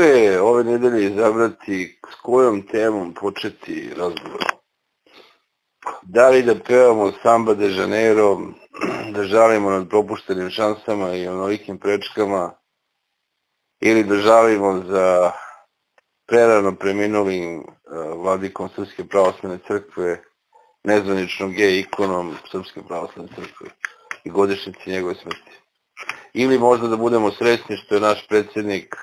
je ove nedelje izabrati s kojom temom početi razgovor. Da li da pevamo Samba de Janeiro, da žalimo nad propuštenim šansama i onolikim prečkama, ili da žalimo za prerano preminulim uh, vladikom Srpske pravoslavne crkve, nezvaničnom gej ikonom Srpske pravoslavne crkve i godišnjici njegove smrti. Ili možda da budemo srećni što je naš predsjednik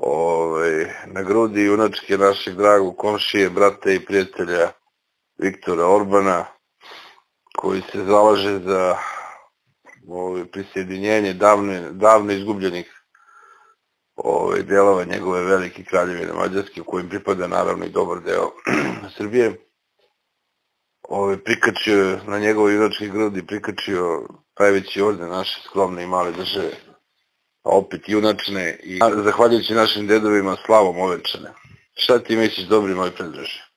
ovaj, na grudi junačke našeg dragog komšije, brata i prijatelja Viktora Orbana, koji se zalaže za ovaj, prisjedinjenje davno izgubljenih ovaj, delova njegove velike kraljevine Mađarske, u kojim pripada naravno i dobar deo Srbije. Ovaj, prikačio na njegovoj junački grudi, prikačio najveći orden naše skromne i male države, opet junačne i zahvaljujući našim dedovima slavom ovečane. Šta ti misliš dobri moj predraže?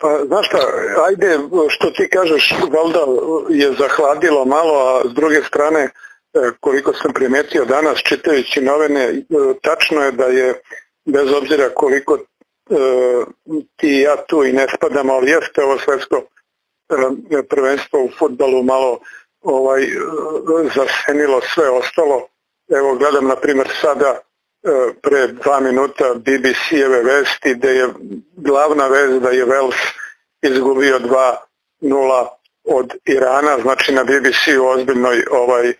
Pa, znaš šta, ajde, što ti kažeš, valjda je zahladilo malo, a s druge strane, e, koliko sam primetio danas čitajući novine, e, tačno je da je, bez obzira koliko e, ti i ja tu i ne spadamo, ali jeste ovo svetsko prvenstvo u futbalu malo ovaj zasenilo sve ostalo. Evo gledam na primjer sada pre dva minuta BBC-eve vesti gde je glavna vez da je Wales izgubio 2-0 od Irana, znači na BBC-u ozbiljnoj ovaj,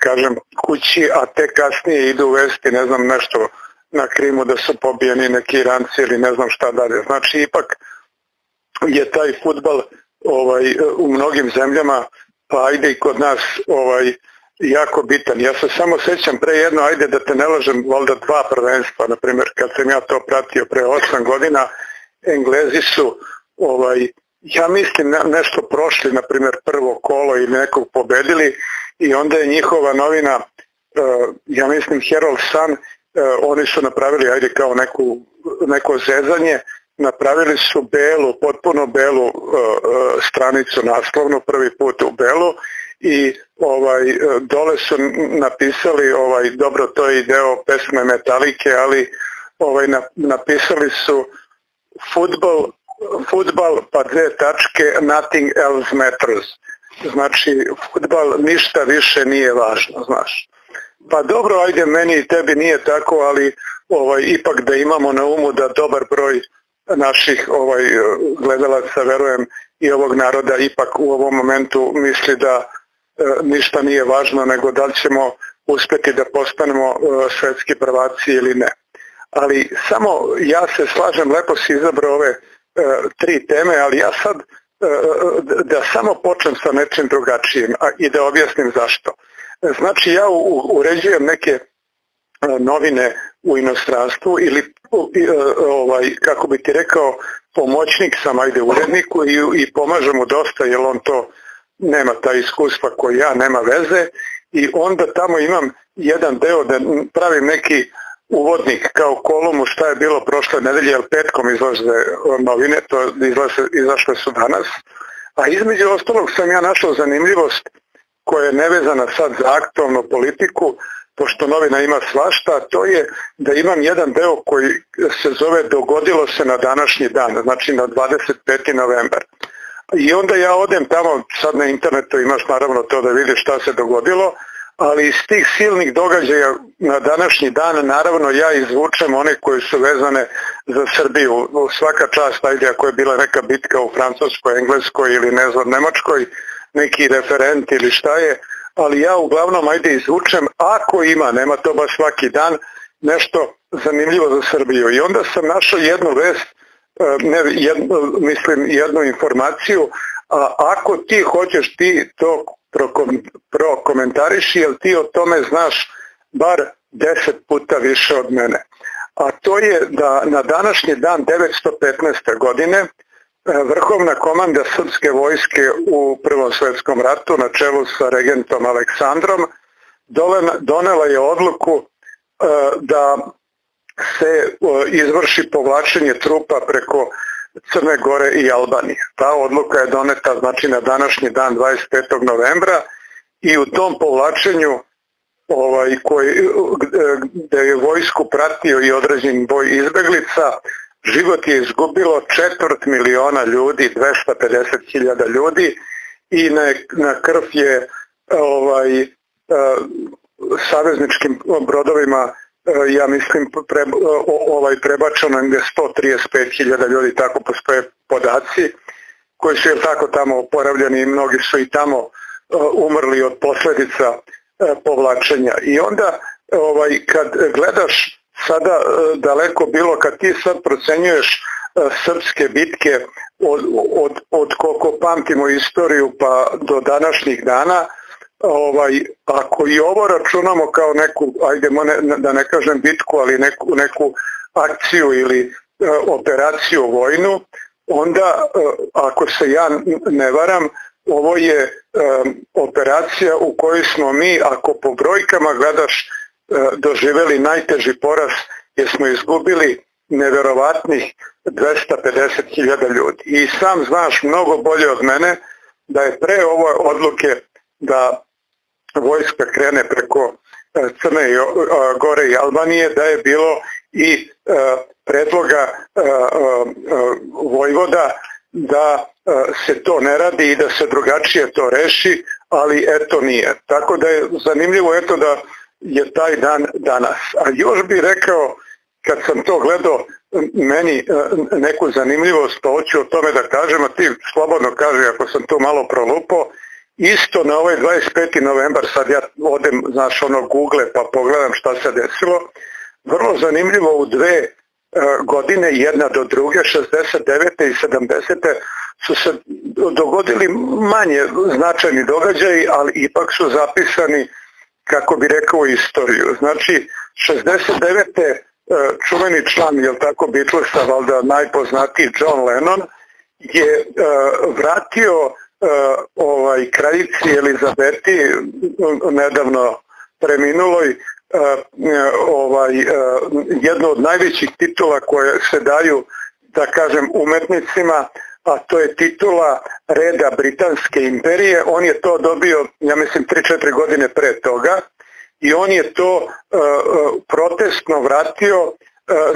kažem kući, a te kasnije idu vesti, ne znam nešto na Krimu da su pobijeni neki Iranci ili ne znam šta dalje. Znači ipak je taj futbal ovaj, u mnogim zemljama, pa ajde i kod nas ovaj, jako bitan. Ja se samo sećam pre jedno, ajde da te ne lažem, valjda dva prvenstva, na primjer, kad sam ja to pratio pre osam godina, Englezi su, ovaj, ja mislim, nešto prošli, na primjer, prvo kolo ili nekog pobedili i onda je njihova novina, ja mislim, Herald Sun, oni su napravili, ajde, kao neku, neko zezanje, napravili su belu, potpuno belu stranicu naslovnu, prvi put u belu i ovaj dole su napisali ovaj dobro to je deo pesme Metalike ali ovaj napisali su futbol futbal pa dve tačke nothing else matters. Znači futbal ništa više nije važno znaš. Pa dobro ajde meni i tebi nije tako ali ovaj ipak da imamo na umu da dobar broj naših ovaj gledalaca verujem i ovog naroda ipak u ovom momentu misli da E, ništa nije važno nego da li ćemo uspeti da postanemo e, svetski prvaci ili ne. Ali samo ja se slažem, lepo si izabrao ove e, tri teme, ali ja sad da samo počnem sa nečim drugačijim i da objasnim zašto. Znači ja uređujem neke novine u inostranstvu ili ovaj, kako bi ti rekao pomoćnik sam ajde uredniku i, i pomažem mu dosta jer on to nema ta iskustva koji ja, nema veze i onda tamo imam jedan deo da pravim neki uvodnik kao kolumu šta je bilo prošle nedelje, jer petkom izlaze novine, to izlaze, izašle su danas, a između ostalog sam ja našao zanimljivost koja je nevezana sad za aktualnu politiku, pošto novina ima svašta, to je da imam jedan deo koji se zove Dogodilo se na današnji dan, znači na 25. novembar. I onda ja odem tamo, sad na internetu imaš naravno to da vidiš šta se dogodilo, ali iz tih silnih događaja na današnji dan naravno ja izvučem one koje su vezane za Srbiju. Svaka čast, ajde ako je bila neka bitka u Francuskoj, Engleskoj ili ne znam Nemačkoj, neki referent ili šta je, ali ja uglavnom ajde izvučem ako ima, nema to baš svaki dan, nešto zanimljivo za Srbiju. I onda sam našao jednu vest ne, jedno, mislim jednu informaciju, a ako ti hoćeš ti to prokomentariši, jer ti o tome znaš bar deset puta više od mene. A to je da na današnji dan 915. godine e, Vrhovna komanda srpske vojske u Prvom svetskom ratu na čelu sa regentom Aleksandrom donela je odluku e, da se izvrši povlačenje trupa preko Crne Gore i Albanije. Ta odluka je doneta znači na današnji dan 25. novembra i u tom povlačenju ovaj, koji, gde je vojsku pratio i određen boj izbeglica, život je izgubilo četvrt miliona ljudi, 250 hiljada ljudi i na, na krv je ovaj, savezničkim brodovima ja mislim pre, ovaj prebačeno negde 135.000 ljudi, tako postoje podaci koji su je tako tamo oporavljeni i mnogi su i tamo umrli od posljedica povlačenja. I onda ovaj, kad gledaš sada daleko bilo, kad ti sad procenjuješ srpske bitke od, od, od koliko pamtimo istoriju pa do današnjih dana, ovaj, ako i ovo računamo kao neku, ajde ne, da ne kažem bitku, ali neku, neku akciju ili e, operaciju vojnu, onda e, ako se ja ne varam, ovo je e, operacija u kojoj smo mi, ako po brojkama gledaš, e, doživeli najteži poraz jer smo izgubili neverovatnih 250.000 ljudi. I sam znaš mnogo bolje od mene da je pre ove odluke da vojska krene preko e, Crne Gore i Albanije, da je bilo i e, predloga e, Vojvoda da se to ne radi i da se drugačije to reši, ali eto nije. Tako da je zanimljivo eto da je taj dan danas. A još bih rekao, kad sam to gledao, meni neku zanimljivost, pa hoću o tome da kažem, a ti slobodno kaži ako sam to malo prolupao, Isto na ovaj 25. novembar, sad ja odem, znaš, ono Google pa pogledam šta se desilo, vrlo zanimljivo u dve e, godine jedna do druge, 69. i 70. su se dogodili manje značajni događaji, ali ipak su zapisani, kako bi rekao, istoriju. Znači, 69. E, čuveni član, jel tako, Beatlesa, valda najpoznatiji John Lennon, je e, vratio ovaj kraljici Elizabeti nedavno preminuloj e, ovaj e, jedno od najvećih titula koje se daju da kažem umetnicima a to je titula reda Britanske imperije. On je to dobio ja mislim 3-4 godine pre toga i on je to protestno vratio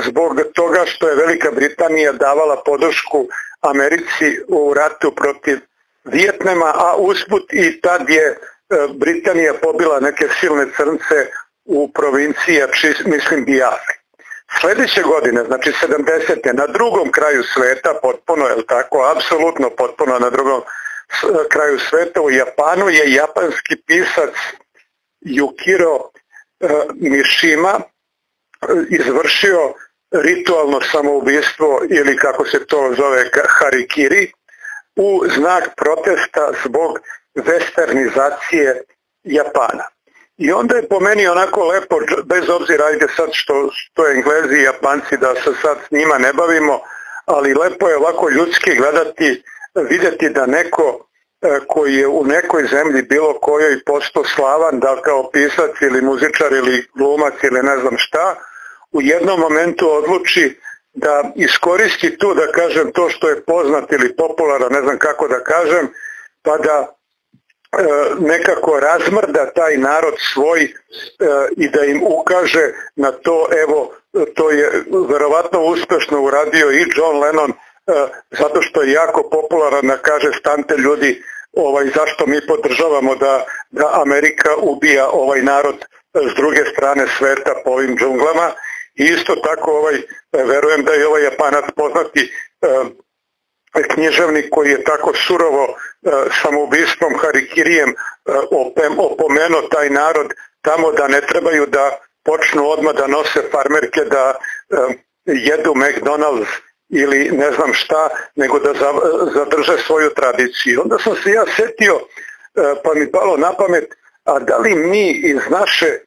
zbog toga što je Velika Britanija davala podršku Americi u ratu protiv Vijetnama, a usput i tad je e, Britanija pobila neke silne crnce u provinciji, mislim Biafri. Sljedeće godine, znači 70. na drugom kraju sveta, potpuno, je tako, apsolutno potpuno na drugom e, kraju sveta, u Japanu je japanski pisac Yukiro e, Mishima izvršio ritualno samoubistvo ili kako se to zove harikiri, u znak protesta zbog westernizacije Japana. I onda je po meni onako lepo, bez obzira ajde sad što, što Englezi i Japanci da se sad s njima ne bavimo, ali lepo je ovako ljudski gledati, vidjeti da neko e, koji je u nekoj zemlji bilo kojoj posto slavan, da kao pisac ili muzičar ili glumac ili ne znam šta, u jednom momentu odluči da iskoristi tu da kažem to što je poznat ili popularan, ne znam kako da kažem, pa da e, nekako razmrda taj narod svoj e, i da im ukaže na to, evo, to je verovatno uspešno uradio i John Lennon e, zato što je jako popularan da kaže stante ljudi ovaj zašto mi podržavamo da, da Amerika ubija ovaj narod s druge strane sveta po ovim džunglama i isto tako ovaj, verujem da je ovaj Japanac poznati e, književnik koji je tako surovo e, samoubistvom Harikirijem e, opomenuo taj narod tamo da ne trebaju da počnu odmah da nose farmerke da jedu McDonald's ili ne znam šta, nego da zadrže svoju tradiciju. Onda sam se ja setio, pa mi palo na pamet, a da li mi iz naše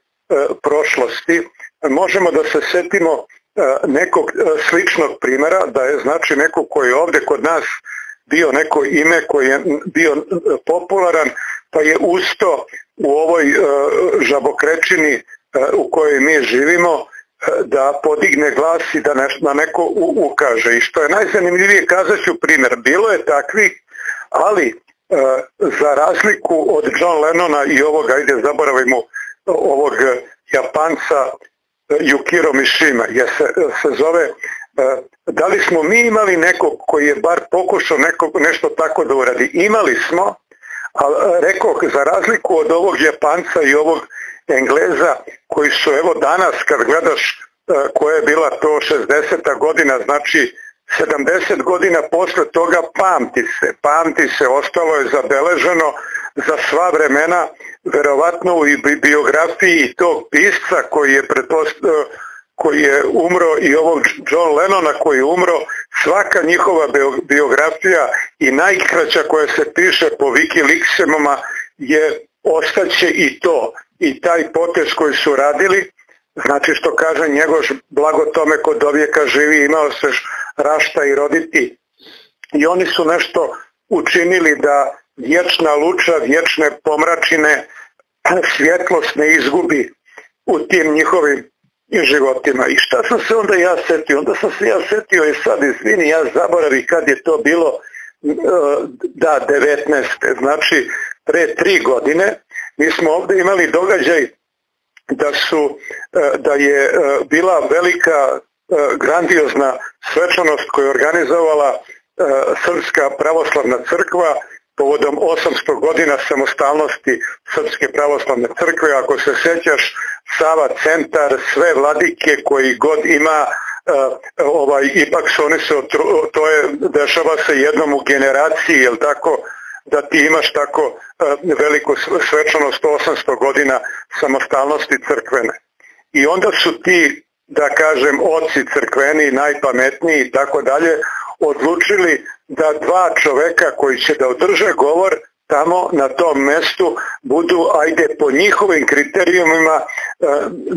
prošlosti možemo da se setimo e, nekog e, sličnog primjera, da je znači neko koji je ovdje kod nas bio neko ime koji je bio e, popularan, pa je usto u ovoj žabokrečini u kojoj mi živimo da podigne glas i da na neko ukaže. I što je najzanimljivije, kazat ću primjer, bilo je takvi, ali za razliku od John Lennona i ovoga, ajde zaboravimo ovog Japanca Yukiro Mishima, je se, se zove da li smo mi imali nekog koji je bar pokušao nešto tako da uradi? Imali smo, ali rekao za razliku od ovog Japanca i ovog Engleza koji su evo danas kad gledaš koja je bila to 60. godina, znači 70 godina posle toga pamti se, pamti se, ostalo je zabeleženo za sva vremena, verovatno u biografiji tog pisca koji je, koji je umro i ovog John Lennona koji je umro, svaka njihova biografija i najkraća koja se piše po Wikileaksima je ostaće i to. I taj potez koji su radili, znači što kaže njegoš blago tome kod dovijeka živi imao se rašta i roditi. I oni su nešto učinili da vječna luča, vječne pomračine, svjetlost ne izgubi u tim njihovim životima. I šta sam se onda ja setio? Onda sam se ja setio i sad, izvini, ja zaboravi kad je to bilo e, da 19. Znači pre tri godine mi smo ovdje imali događaj da su e, da je e, bila velika grandiozna svečanost koju je organizovala Srpska pravoslavna crkva povodom 800 godina samostalnosti Srpske pravoslavne crkve. Ako se sjećaš, Sava centar, sve vladike koji god ima, ovaj, ipak su oni se, to je, dešava se jednom u generaciji, jel tako, da ti imaš tako veliku svečanost 800 godina samostalnosti crkvene. I onda su ti, da kažem, oci crkveni, najpametniji i tako dalje, odlučili da dva čoveka koji će da održe govor tamo na tom mestu budu, ajde, po njihovim kriterijumima e,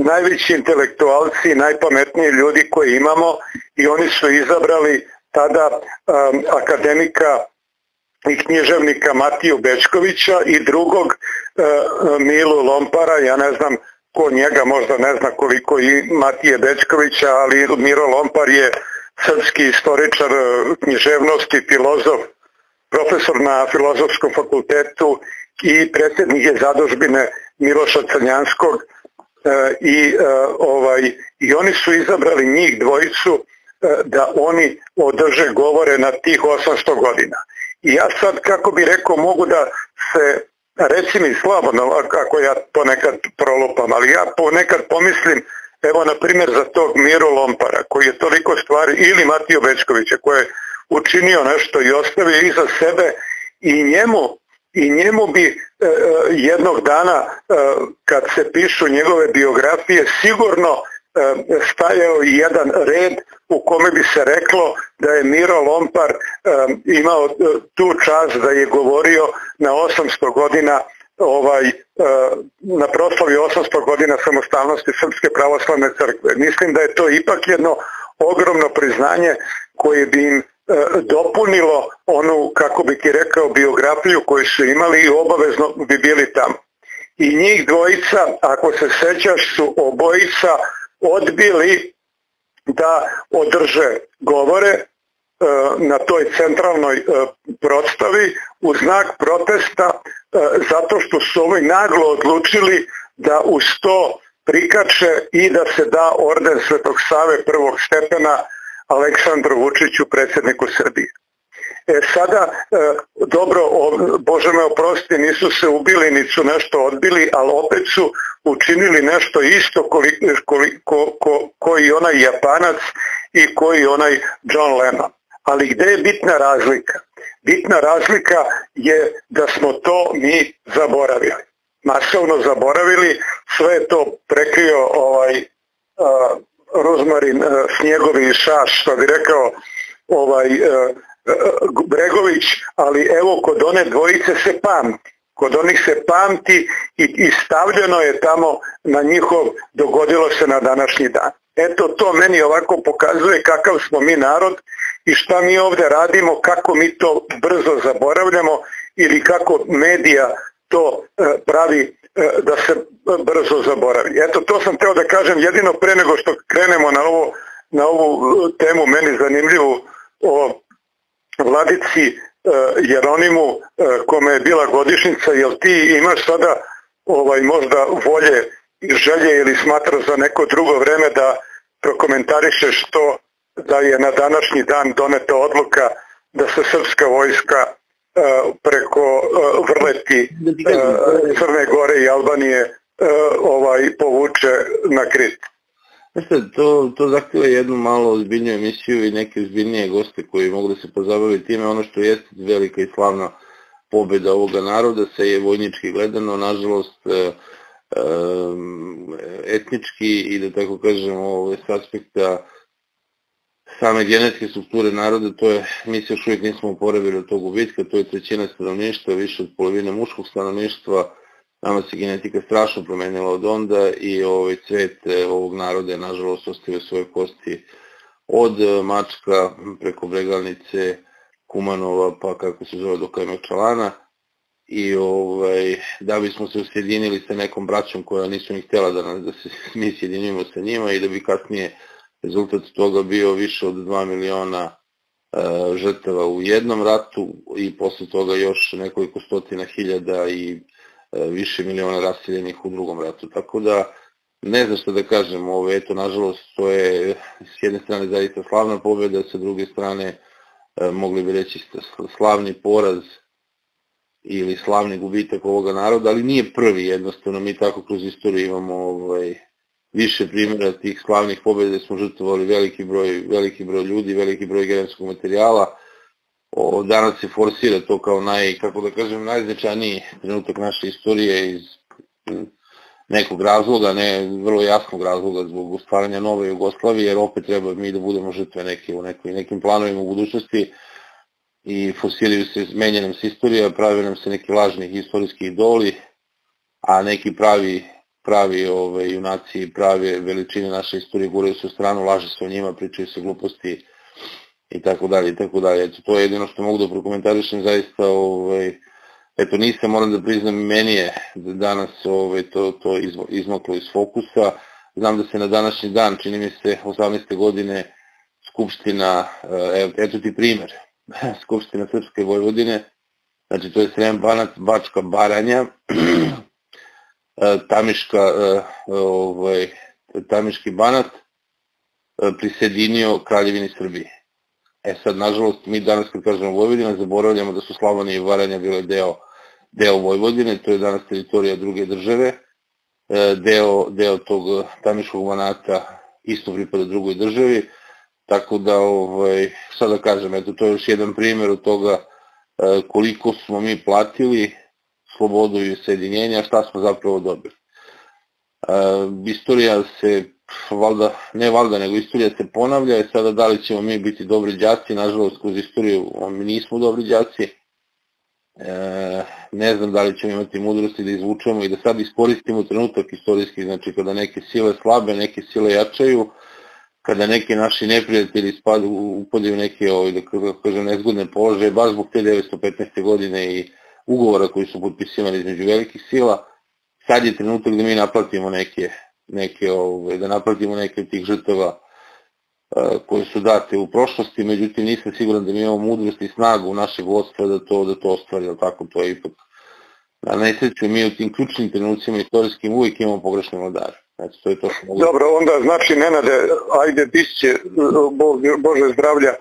najveći intelektualci, najpametniji ljudi koji imamo i oni su izabrali tada e, akademika i književnika Matiju Bečkovića i drugog e, Milu Lompara, ja ne znam ko njega možda ne zna koliko i Matije Bečkovića, ali Miro Lompar je srpski istoričar e, književnosti, filozof, profesor na filozofskom fakultetu i predsjednik je zadužbine Miloša Crnjanskog e, i, e, ovaj, i oni su izabrali njih dvojicu da oni održe govore na tih 800 godina. I ja sad, kako bi rekao, mogu da se, reci mi slobodno, ako ja to nekad prolupam, ali ja ponekad pomislim Evo, na primjer, za tog Miro Lompara, koji je toliko stvari, ili Matio Bečkovića, koji je učinio nešto i ostavio iza sebe i njemu, i njemu bi e, e, jednog dana, e, kad se pišu njegove biografije, sigurno stajao i jedan red u kome bi se reklo da je Miro Lompar imao tu čast da je govorio na 800 godina ovaj, e, na proslavi 800 godina samostalnosti Srpske pravoslavne crkve. Mislim da je to ipak jedno ogromno priznanje koje bi im e, dopunilo onu, kako bi ti rekao, biografiju koju su imali i obavezno bi bili tamo. I njih dvojica, ako se sećaš, su obojica odbili da održe govore E, na toj centralnoj prostavi u znak protesta zato što su ovi naglo odlučili da uz to prikače i da se da orden Svetog Save prvog stepena Aleksandru Vučiću, predsjedniku Srbije. E sada, dobro, Bože me oprosti, nisu se ubili, nisu su nešto odbili, ali opet su učinili nešto isto koliko, ko, koji onaj Japanac i koji onaj John Lennon. Ali gdje je bitna razlika? Bitna razlika je da smo to mi zaboravili. Masovno zaboravili, sve je to prekrio ovaj Rozmarin snjegovi šaš, što bi rekao ovaj Bregović, ali evo kod one dvojice se pamti. Kod onih se pamti i, i stavljeno je tamo na njihov dogodilo se na današnji dan. Eto to meni ovako pokazuje kakav smo mi narod i šta mi ovdje radimo, kako mi to brzo zaboravljamo ili kako medija to e, pravi e, da se brzo zaboravi. Eto, to sam teo da kažem jedino pre nego što krenemo na, ovo, na ovu e, temu meni zanimljivu o vladici Jeronimu kome je bila godišnica, jel ti imaš sada ovaj možda volje želje ili smatra za neko drugo vreme da prokomentarišeš to da je na današnji dan doneta odluka da se srpska vojska preko vrleti Crne Gore i Albanije ovaj povuče na Krit. Znači, to, zahtjeva jednu malo ozbiljniju emisiju i neke ozbiljnije goste koji mogu da se pozabaviti time. Ono što jeste velika i slavna pobjeda ovoga naroda se je vojnički gledano, nažalost, e, etnički i da tako kažemo s aspekta same genetske strukture naroda, to je, mi se još uvijek nismo uporavili od tog gubitka, to je trećina stanovništva, više od polovine muškog stanovništva, nama se genetika strašno promenila od onda i ovaj cvet e, ovog naroda je nažalost ostavio svoje kosti od e, Mačka preko Bregalnice, Kumanova pa kako se zove do Kajmakčalana. I ovaj, da bismo se usjedinili sa nekom braćom koja nisu ni htjela da, da se mi sjedinimo sa njima i da bi kasnije rezultat toga bio više od 2 miliona e, žrtava u jednom ratu i posle toga još nekoliko stotina hiljada i e, više miliona raseljenih u drugom ratu. Tako da ne znam što da kažem, ovo, eto, nažalost, to je s jedne strane zaista slavna pobjeda, sa druge strane e, mogli bi reći slavni poraz ili slavni gubitak ovoga naroda, ali nije prvi jednostavno, mi tako kroz istoriju imamo ovaj, više primjera tih slavnih pobjeda smo žrtvovali veliki broj, veliki broj ljudi, veliki broj genetskog materijala. O, danas se forsira to kao naj, kako da kažem, najznačajniji trenutak naše istorije iz nekog razloga, ne vrlo jasnog razloga zbog stvaranja nove Jugoslavije, jer opet treba mi da budemo žrtve neke u nekoj, nekim planovima u budućnosti i forsiraju se, menja nam se istorija, pravi nam se neki lažni istorijski idoli, a neki pravi pravi ove, junaci, pravi veličine naše istorije guraju se u stranu, laže se o njima, pričaju se gluposti i tako dalje i tako dalje. Eto, to je jedino što mogu da prokomentarišem zaista, ovaj, eto, nisam, moram da priznam, meni je danas ovaj, to, to iz fokusa. Znam da se na današnji dan, čini mi se, 18. godine, Skupština, eh, eto ti primer, Skupština Srpske Vojvodine, znači to je Srem Banac, Bačka Baranja, E, Tamiška, e, ovaj, Tamiški banat e, prisedinio Kraljevini Srbije. E sad, nažalost, mi danas kad kažemo Vojvodina, zaboravljamo da su Slavonije i Varanja bile deo, deo Vojvodine, to je danas teritorija druge države, deo, deo tog Tamiškog banata isto pripada drugoj državi, tako da, ovaj, šta da kažem, eto, to je još jedan primjer od toga koliko smo mi platili slobodu i ujedinjenja, šta smo zapravo dobili. E, istorija se, valda, ne valda, nego istorija se ponavlja i sada da li ćemo mi biti dobri džaci, nažalost kroz istoriju mi nismo dobri džaci, e, ne znam da li ćemo imati mudrosti da izvučemo i da sad iskoristimo trenutak istorijski, znači kada neke sile slabe, neke sile jačaju, kada neki naši neprijatelji spadu, upadaju neke, ovaj, da nezgodne položaje, baš zbog te 1915. godine i ugovora koji su potpisivani između velikih sila, sad je trenutak da mi naplatimo neke, neke ove, ovaj, da naplatimo neke tih žrtava e, koje su date u prošlosti, međutim nisam siguran da mi imamo mudrost i snagu u našeg vodstva da to, da to ostvari, ali tako to je ipak na nesreću mi u tim ključnim trenucima istorijskim uvijek imamo pogrešne vladare. Znači, to je to što mogu... Dobro, onda znači Nenade, ajde biće Bože zdravlja,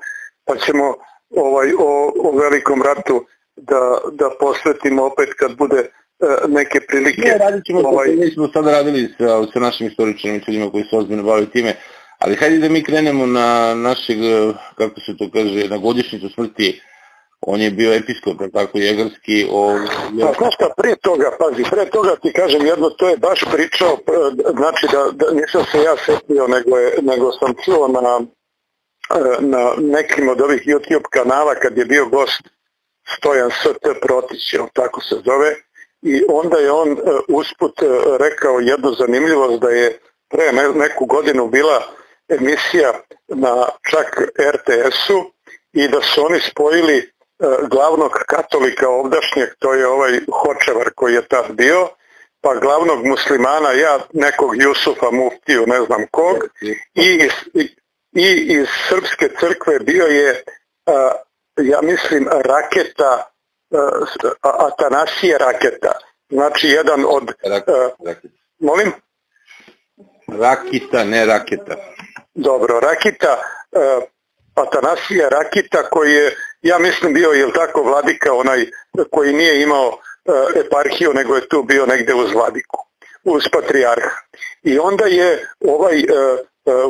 pa ćemo ovaj, o, o velikom ratu da, da posvetimo opet kad bude e, neke prilike. Ne, radit ćemo ovaj... to, mi smo sada radili sa, sa našim istoričarima i ljudima koji se ozbiljno bavaju time, ali hajde da mi krenemo na našeg, kako se to kaže, na godišnjicu smrti on je bio episkop, tako jegarski. O... Pa šta, prije toga, pazi, prije toga ti kažem jedno, to je baš pričao, znači da, da nisam se ja setio, nego, je, nego sam čuo na, na nekim od ovih YouTube kanala kad je bio gost Stojan S.T. Protić, tako se zove, i onda je on e, usput e, rekao jednu zanimljivost da je pre neku godinu bila emisija na čak RTS-u i da su oni spojili e, glavnog katolika ovdašnjeg, to je ovaj Hočevar koji je tad bio, pa glavnog muslimana, ja nekog Jusufa Muftiju, ne znam kog, i iz, i, i iz Srpske crkve bio je ja mislim, raketa, uh, Atanasije raketa. Znači, jedan od... Uh, molim? Rakita, ne raketa. Dobro, Rakita, uh, Atanasija Rakita koji je, ja mislim bio, jel tako, vladika onaj koji nije imao eparhiju, nego je tu bio negde uz vladiku, uz patrijarha. I onda je ovaj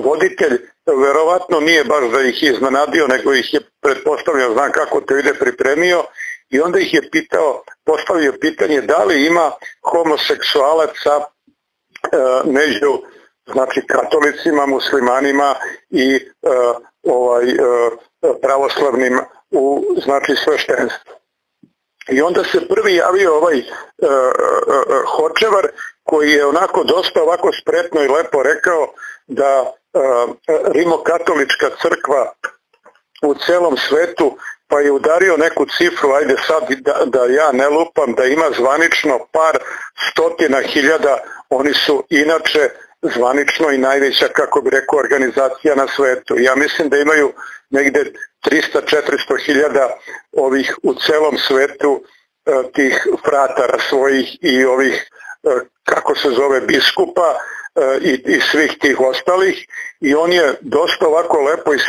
voditelj verovatno nije baš da ih iznenadio, nego ih je pretpostavljao, znam kako to ide, pripremio i onda ih je pitao, postavio pitanje da li ima homoseksualaca e, među znači katolicima, muslimanima i e, ovaj e, pravoslavnim u znači sveštenstvu. I onda se prvi javio ovaj e, e, Hočevar koji je onako dosta ovako spretno i lepo rekao da rimokatolička crkva u celom svetu pa je udario neku cifru, ajde sad da, ja ne lupam, da ima zvanično par stotina hiljada, oni su inače zvanično i najveća, kako bi rekao, organizacija na svetu. Ja mislim da imaju negde 300-400 hiljada ovih u celom svetu e, tih fratara svojih i ovih, e, kako se zove, biskupa, E, i, i svih tih ostalih. I on je dosta ovako lepo i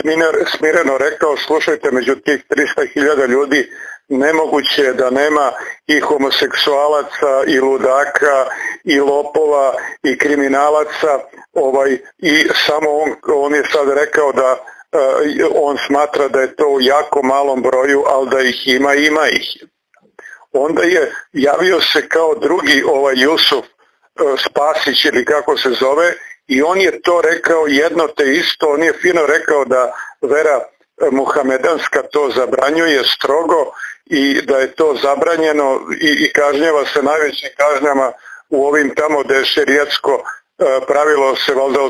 smireno rekao slušajte među tih 300.000 ljudi nemoguće je da nema i homoseksualaca i ludaka i lopova i kriminalaca. Ovaj i samo on, je sad rekao da uh, on smatra da je to u jako malom broju ali da ih ima ima ih. Onda je javio se kao drugi ovaj Jusuf E, Spasić ili kako se zove i on je to rekao jedno te isto, on je fino rekao da vera muhamedanska to zabranjuje strogo i da je to zabranjeno i, i kažnjava se najvećim kažnjama u ovim tamo gde je šerijatsko e, pravilo se valjda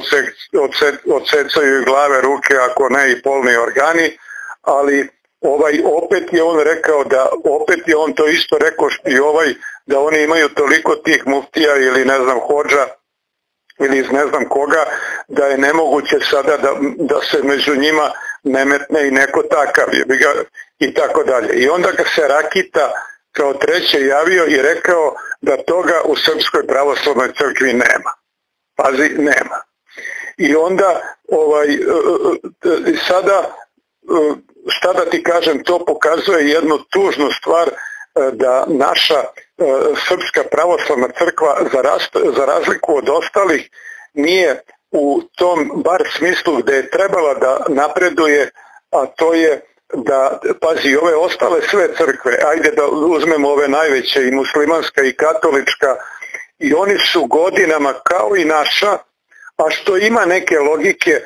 odsecaju glave, ruke, ako ne i polni organi, ali ovaj opet je on rekao da opet je on to isto rekao i ovaj da oni imaju toliko tih muftija ili ne znam hođa ili iz ne znam koga da je nemoguće sada da, da se među njima ne metne i neko takav i tako dalje. I onda ga se Rakita kao treće javio i rekao da toga u Srpskoj pravoslavnoj crkvi nema. Pazi, nema. I onda ovaj, e, e, sada šta da ti kažem, to pokazuje jednu tužnu stvar e, da naša e, Srpska pravoslavna crkva za, razliku od ostalih nije u tom bar smislu gde je trebala da napreduje, a to je da, pazi, ove ostale sve crkve, ajde da uzmemo ove najveće i muslimanska i katolička, i oni su godinama kao i naša, a što ima neke logike, e,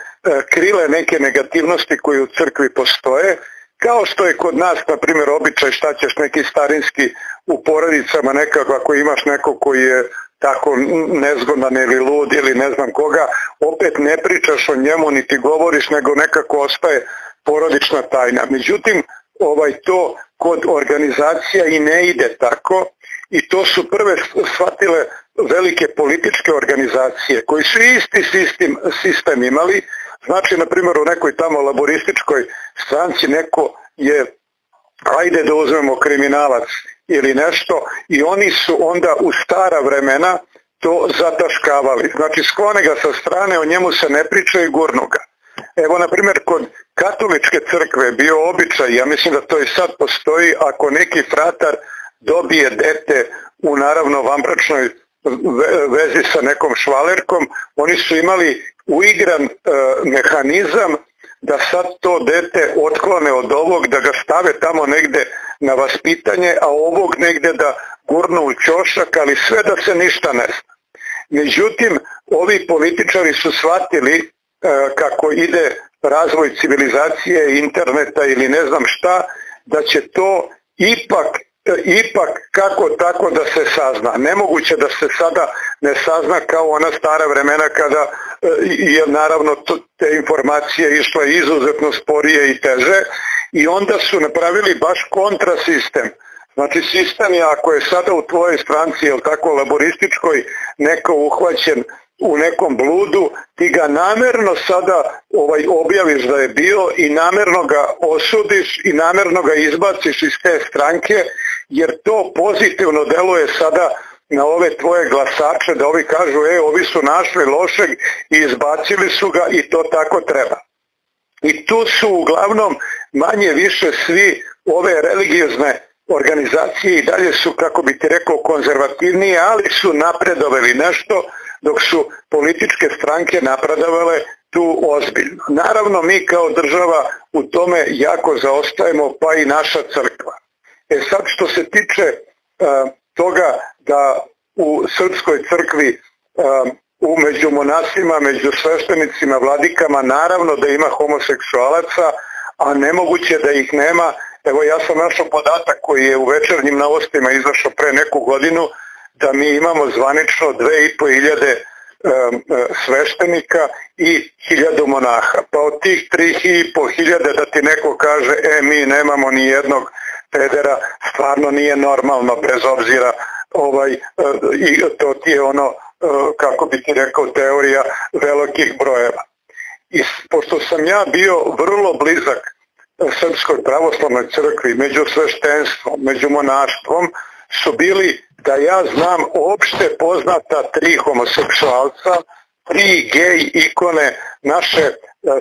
krile neke negativnosti koje u crkvi postoje, kao što je kod nas, na primjer, običaj šta ćeš neki starinski u porodicama nekako ako imaš neko koji je tako nezgodan ili lud ili ne znam koga, opet ne pričaš o njemu niti govoriš, nego nekako ostaje porodična tajna. Međutim, ovaj to kod organizacija i ne ide tako i to su prve shvatile velike političke organizacije koji su isti sistem, sistem imali, znači na primjer u nekoj tamo laborističkoj stranci neko je, ajde da uzmemo kriminalac ili nešto i oni su onda u stara vremena to zataškavali. Znači sklone ga sa strane, o njemu se ne priča i gurnu ga. Evo, na primjer, kod katoličke crkve bio običaj, ja mislim da to i sad postoji, ako neki fratar dobije dete u naravno vambračnoj vezi sa nekom švalerkom, oni su imali uigran e, mehanizam da sad to dete otklone od ovog, da ga stave tamo negde na vaspitanje, a ovog negde da gurnu u čošak, ali sve da se ništa ne zna. Međutim, ovi političari su shvatili e, kako ide razvoj civilizacije, interneta ili ne znam šta, da će to ipak ipak kako tako da se sazna. Nemoguće da se sada ne sazna kao ona stara vremena kada e, je naravno te informacije išle izuzetno sporije i teže i onda su napravili baš kontrasistem. Znači sistem je ako je sada u tvojoj stranci, jel tako, laborističkoj, neko uhvaćen u nekom bludu, ti ga namerno sada ovaj objaviš da je bio i namerno ga osudiš i namerno ga izbaciš iz te stranke jer to pozitivno deluje sada na ove tvoje glasače da ovi kažu e ovi su našli lošeg i izbacili su ga i to tako treba. I tu su uglavnom manje više svi ove religiozne organizacije i dalje su, kako bi ti rekao, konzervativnije, ali su napredovali nešto, dok su političke stranke napredovale tu ozbiljno. Naravno, mi kao država u tome jako zaostajemo, pa i naša crkva. E sad, što se tiče uh, toga da u srpskoj crkvi uh, u među monasima, među sveštenicima, vladikama, naravno da ima homoseksualaca, a nemoguće da ih nema. Evo ja sam našao podatak koji je u večernjim novostima izašao pre neku godinu, da mi imamo zvanično 2500 sveštenika i hiljadu monaha. Pa od tih 3500 da ti neko kaže, e mi nemamo ni jednog pedera, stvarno nije normalno bez obzira ovaj, e, i to ti je ono, e, kako bi ti rekao, teorija velikih brojeva. I pošto sam ja bio vrlo blizak Srpskoj pravoslavnoj crkvi, među sveštenstvom, među monaštvom, su bili da ja znam opšte poznata tri homoseksualca, tri gej ikone naše e,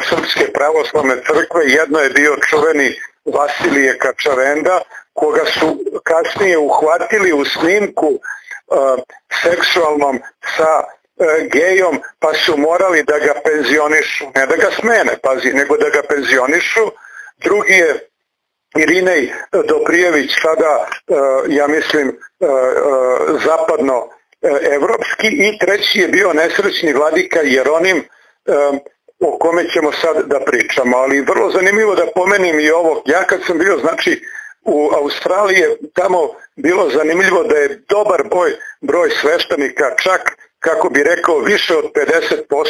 Srpske pravoslavne crkve. Jedno je bio čuveni Vasilije Kačarenda, koga su kasnije uhvatili u snimku uh, seksualnom sa uh, gejom, pa su morali da ga penzionišu, ne da ga smene, pazi, nego da ga penzionišu. Drugi je Irinej Doprijević, sada, uh, ja mislim, zapadno evropski i treći je bio nesrećni vladika Jeronim o kome ćemo sad da pričamo, ali vrlo zanimljivo da pomenim i ovo, ja kad sam bio znači u Australiji je tamo bilo zanimljivo da je dobar broj, broj sveštenika, čak kako bi rekao više od 50%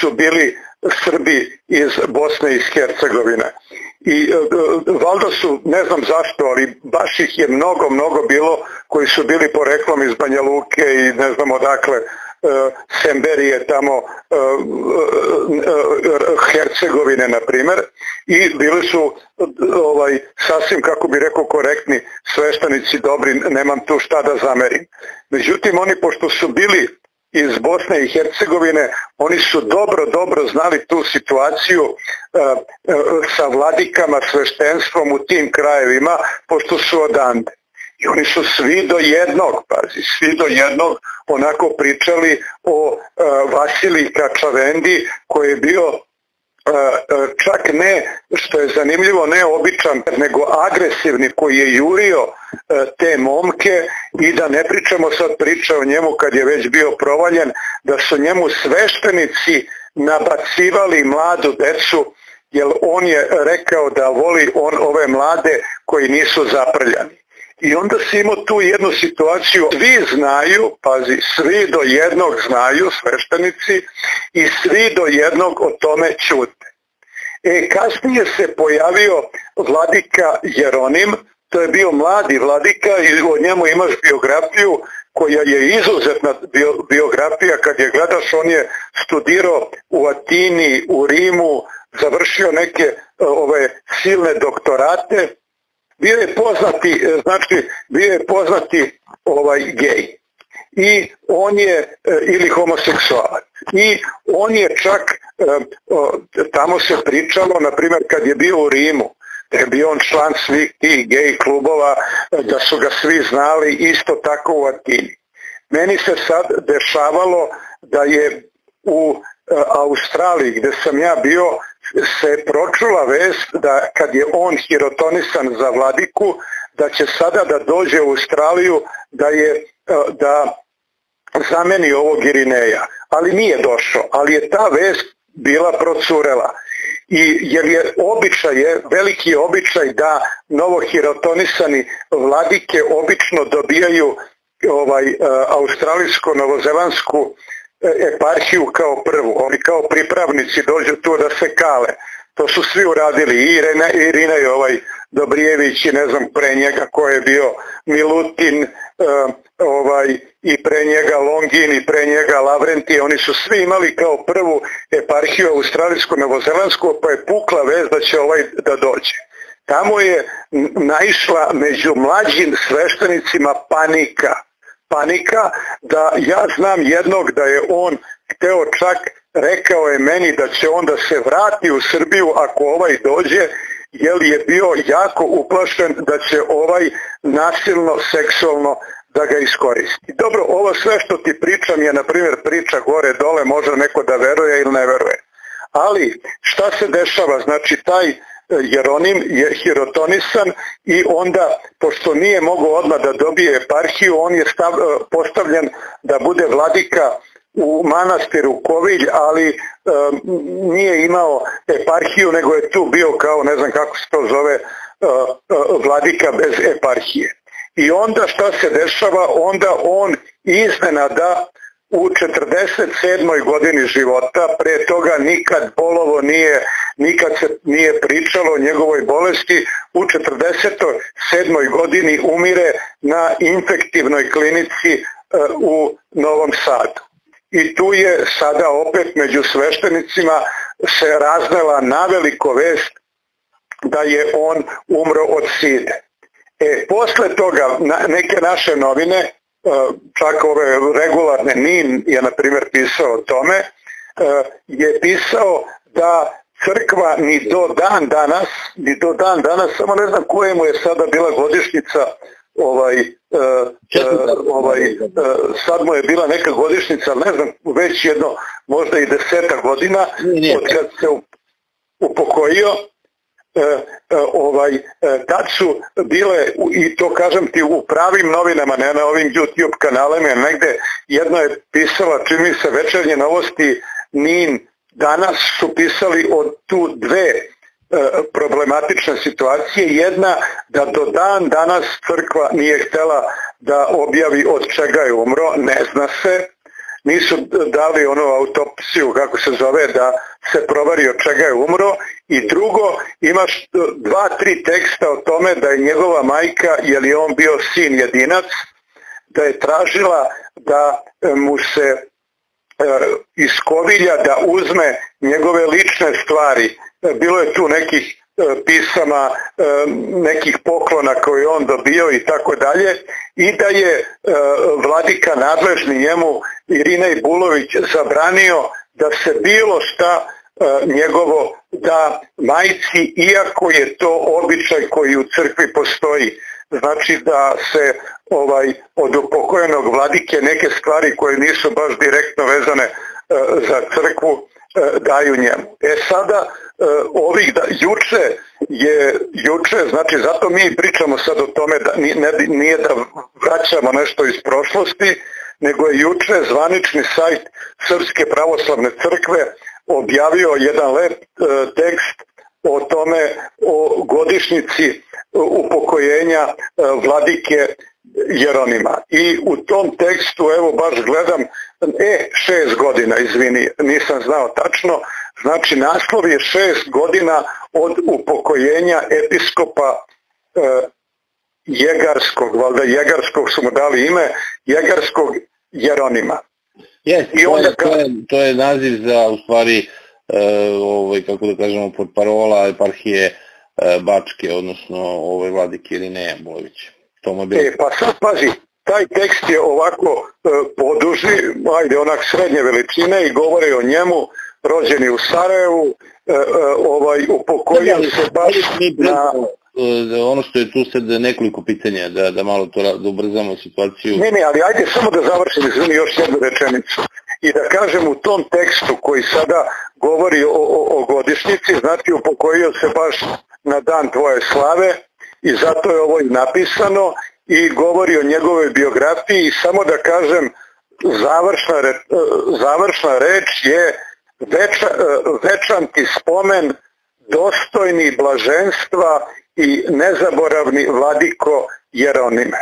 su bili Srbi iz Bosne i Hercegovine. I e, e, valjda su, ne znam zašto, ali baš ih je mnogo, mnogo bilo koji su bili poreklom iz Banja Luke i ne znam odakle, E, Semberije tamo Hercegovine na primer. I bili su ovaj sasvim kako bi rekao korektni sveštanici dobri nemam tu šta da zamerim. Međutim oni pošto su bili iz Bosne i Hercegovine, oni su dobro, dobro znali tu situaciju sa vladikama, sveštenstvom u tim krajevima, pošto su odande. I oni su svi do jednog, pazi, svi do jednog onako pričali o uh, Vasiliji Kačavendi koji je bio čak ne, što je zanimljivo, ne običan, nego agresivni koji je jurio te momke i da ne pričamo sad priča o njemu kad je već bio provaljen, da su njemu sveštenici nabacivali mladu decu jer on je rekao da voli on ove mlade koji nisu zaprljani. I onda si imao tu jednu situaciju, svi znaju, pazi, svi do jednog znaju, sveštenici, i svi do jednog o tome čute. E, kasnije se pojavio vladika Jeronim, to je bio mladi vladika i o njemu imaš biografiju koja je izuzetna biografija, kad je gledaš, on je studirao u Atini, u Rimu, završio neke ove silne doktorate, bio je poznati, e, znači bio je poznati ovaj gej. I on je e, ili homoseksualac. I on je čak e, tamo se pričalo na primjer kad je bio u Rimu da je bio on član svih tih gej klubova da su ga svi znali isto tako u Atini. Meni se sad dešavalo da je u Australiji gde sam ja bio se pročula vest da kad je on hirotonisan za vladiku, da će sada da dođe u Australiju da je e, da zameni ovog Irineja. Ali nije došao, ali je ta vest bila procurela. I jer je običaj, je, veliki običaj da novohirotonisani vladike obično dobijaju ovaj e, australijsko-novozelandsku eparhiju kao prvu. Oni kao pripravnici dođu tu da se kale. To su svi uradili i Irina, i ovaj Dobrijević i ne znam pre njega ko je bio Milutin uh, ovaj, i pre njega Longin i pre njega Lavrenti. Oni su svi imali kao prvu eparhiju australijsko-novozelansku pa je pukla vez da će ovaj da dođe. Tamo je naišla među mlađim sveštenicima panika panika da ja znam jednog da je on hteo čak rekao je meni da će onda se vrati u Srbiju ako ovaj dođe jer je bio jako uplašen da će ovaj nasilno, seksualno da ga iskoristi. Dobro, ovo sve što ti pričam je, na primjer, priča gore dole, može neko da veruje ili ne veruje. Ali, šta se dešava? Znači, taj Jeronim je hirotonisan i onda, pošto nije mogao odmah da dobije eparhiju, on je stav, postavljen da bude vladika u manastiru Kovilj, ali e, nije imao eparhiju, nego je tu bio kao, ne znam kako se to zove, e, vladika bez eparhije. I onda šta se dešava? Onda on iznenada u 47. godini života, pre toga nikad bolovo nije, nikad se nije pričalo o njegovoj bolesti, u 47. godini umire na infektivnoj klinici e, u Novom Sadu. I tu je sada opet među sveštenicima se raznela naveliko vest da je on umro od side. E, posle toga neke naše novine, čak ove regularne, NIN je na primjer pisao o tome, e, je pisao da crkva ni do dan danas, ni do dan danas, samo ne znam koje mu je sada bila godišnjica, ovaj, uh, ovaj, sad mu je bila neka godišnjica, ne znam, već jedno, možda i deseta godina, od kad se upokojio, E, e, ovaj, e, tad su bile, i to kažem ti u pravim novinama, ne na ovim YouTube kanalima, negde jedno je pisala, čini se večernje novosti, NIN, danas su pisali od tu dve problematične situacije. Jedna da do dan danas crkva nije htela da objavi od čega je umro, ne zna se, nisu dali onu autopsiju, kako se zove, da se provari od čega je umro i drugo, imaš dva, tri teksta o tome da je njegova majka, je li on bio sin jedinac, da je tražila da mu se e, iskovilja da uzme njegove lične stvari. Bilo je tu nekih E, pisama e, nekih poklona koje on dobio i tako dalje i da je e, vladika nadležni njemu Irinej Bulović zabranio da se bilo šta njegovo da majci, iako je to običaj koji u crkvi postoji, znači da se ovaj od upokojenog vladike neke stvari koje nisu baš direktno vezane za crkvu daju njemu. E sada E, ovih da, juče je juče, znači zato mi pričamo sad o tome da nije da vraćamo nešto iz prošlosti, nego je juče zvanični sajt Srpske pravoslavne crkve objavio jedan lep e, tekst o tome o godišnici upokojenja e, vladike Jeronima. I u tom tekstu, evo baš gledam, e, šest godina, izvini, nisam znao tačno, Znači naslov je šest godina od upokojenja episkopa e, Jegarskog, valjda Jegarskog su mu dali ime, Jegarskog Jeronima. Yes, I onda, to, je, to, je, to je naziv za u stvari e, ovaj, kako da kažemo pod parola eparhije e, Bačke, odnosno ovaj vladike Irineja Bulović. To mu bilo... E, pa sad pazi, taj tekst je ovako e, poduži, ajde onak srednje veličine i govore o njemu rođeni u Sarajevu, ovaj, upokojio se baš na... E, ono što je tu sad nekoliko pitanja, da, da malo to da ubrzamo situaciju. Ne, ne, ali ajde samo da završim, izvini, još jednu rečenicu. I da kažem u tom tekstu koji sada govori o, o, godišnjici, znači upokojio se baš na dan tvoje slave i zato je ovo i napisano i govori o njegove biografiji i samo da kažem završna, re, završna reč je veča, večanti spomen dostojni blaženstva i nezaboravni vladiko Jeronime.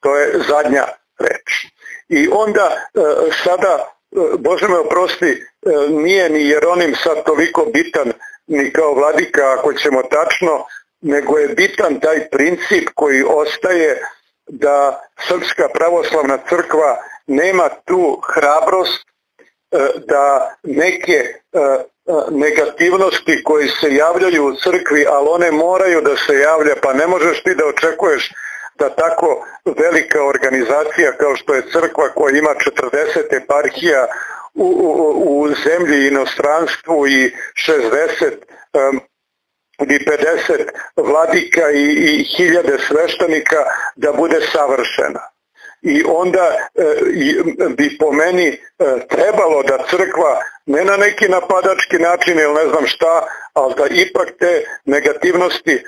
To je zadnja reč. I onda e, sada, e, Bože me oprosti, e, nije ni Jeronim sad toliko bitan ni kao vladika ako ćemo tačno, nego je bitan taj princip koji ostaje da Srpska pravoslavna crkva nema tu hrabrost da neke e, e, negativnosti koji se javljaju u crkvi, ali one moraju da se javlja, pa ne možeš ti da očekuješ da tako velika organizacija kao što je crkva koja ima 40 eparhija u, u, zemlji i inostranstvu i 60 um, ili 50 vladika i, i hiljade sveštenika da bude savršena i onda e, bi po meni e, trebalo da crkva ne na neki napadački način ili ne znam šta, ali da ipak te negativnosti e,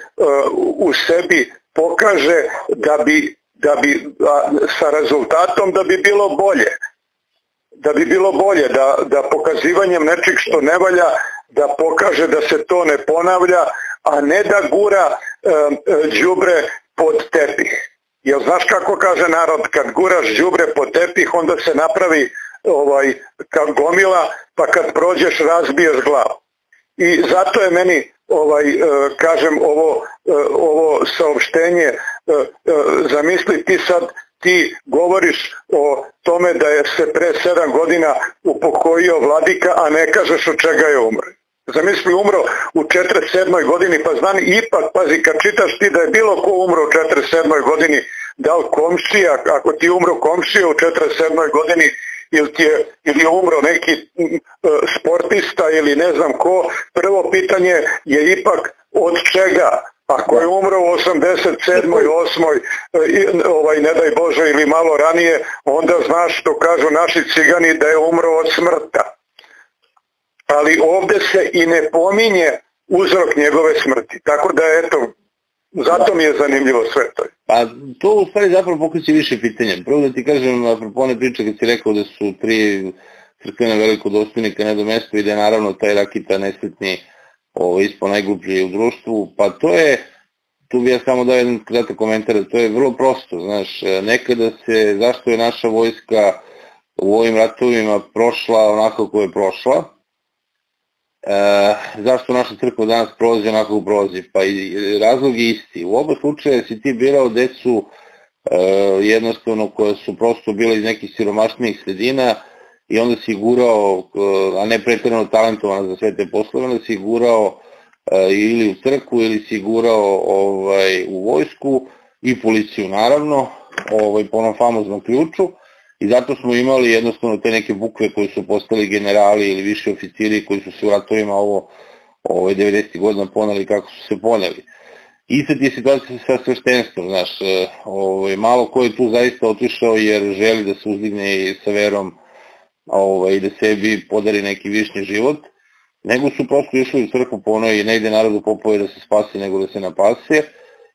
u sebi pokaže da bi, da bi sa rezultatom da bi bilo bolje. Da bi bilo bolje da, da pokazivanjem nečeg što ne valja da pokaže da se to ne ponavlja a ne da gura đubre pod tepih Jer znaš kako kaže narod, kad guraš đubre po tepih, onda se napravi ovaj, kao gomila, pa kad prođeš razbiješ glavu. I zato je meni ovaj e, kažem ovo e, ovo saopštenje e, zamisli ti sad ti govoriš o tome da je se pre sedam godina upokojio vladika, a ne kažeš od čega je umro. Zamisli umro u 47. godini, pa znam ipak, pazi, kad čitaš ti da je bilo ko umro u 47. godini, da li komšija, ako ti umro komšija u 47. godini, ili, ti je, ili je umro neki sportista ili ne znam ko, prvo pitanje je ipak od čega, Ako je umro u 87. 8. ovaj, ne daj Bože ili malo ranije, onda znaš što kažu naši cigani da je umro od smrta ali ovde se i ne pominje uzrok njegove smrti. Tako da eto, zato mi je zanimljivo sve to. Pa to u stvari zapravo pokreće više pitanja. Prvo da ti kažem, apropo one priče kad si rekao da su tri crkvene velikodostojnika na mesto i da je naravno taj Rakita nesretni ovo, ispo najgluplji u društvu, pa to je, tu bi ja samo dao jedan kratak komentar, to je vrlo prosto, znaš, nekada se, zašto je naša vojska u ovim ratovima prošla onako kako je prošla, E, zašto naša crkva danas prolazi onako prolazi? Pa i razlog je isti. U oba slučaja si ti birao decu e, jednostavno koje su prosto bile iz nekih siromašnijih sredina i onda si gurao, a ne pretredno talentovana za sve te poslove, onda si gurao e, ili u crkvu ili si gurao ovaj, u vojsku i policiju naravno, ovaj, po onom famoznom ključu I zato smo imali jednostavno te neke bukve koji su postali generali ili viši oficiri koji su se u ratovima ovo ovaj 90. godina poneli kako su se poneli. I sad je situacija sa sveštenstvom, znaš, e, ovaj, malo ko je tu zaista otišao jer želi da se uzdigne sa verom ovaj, i da sebi podari neki višnji život, nego su prosto išli u crkvu po onoj ne ide narodu popoje da se spase nego da se napase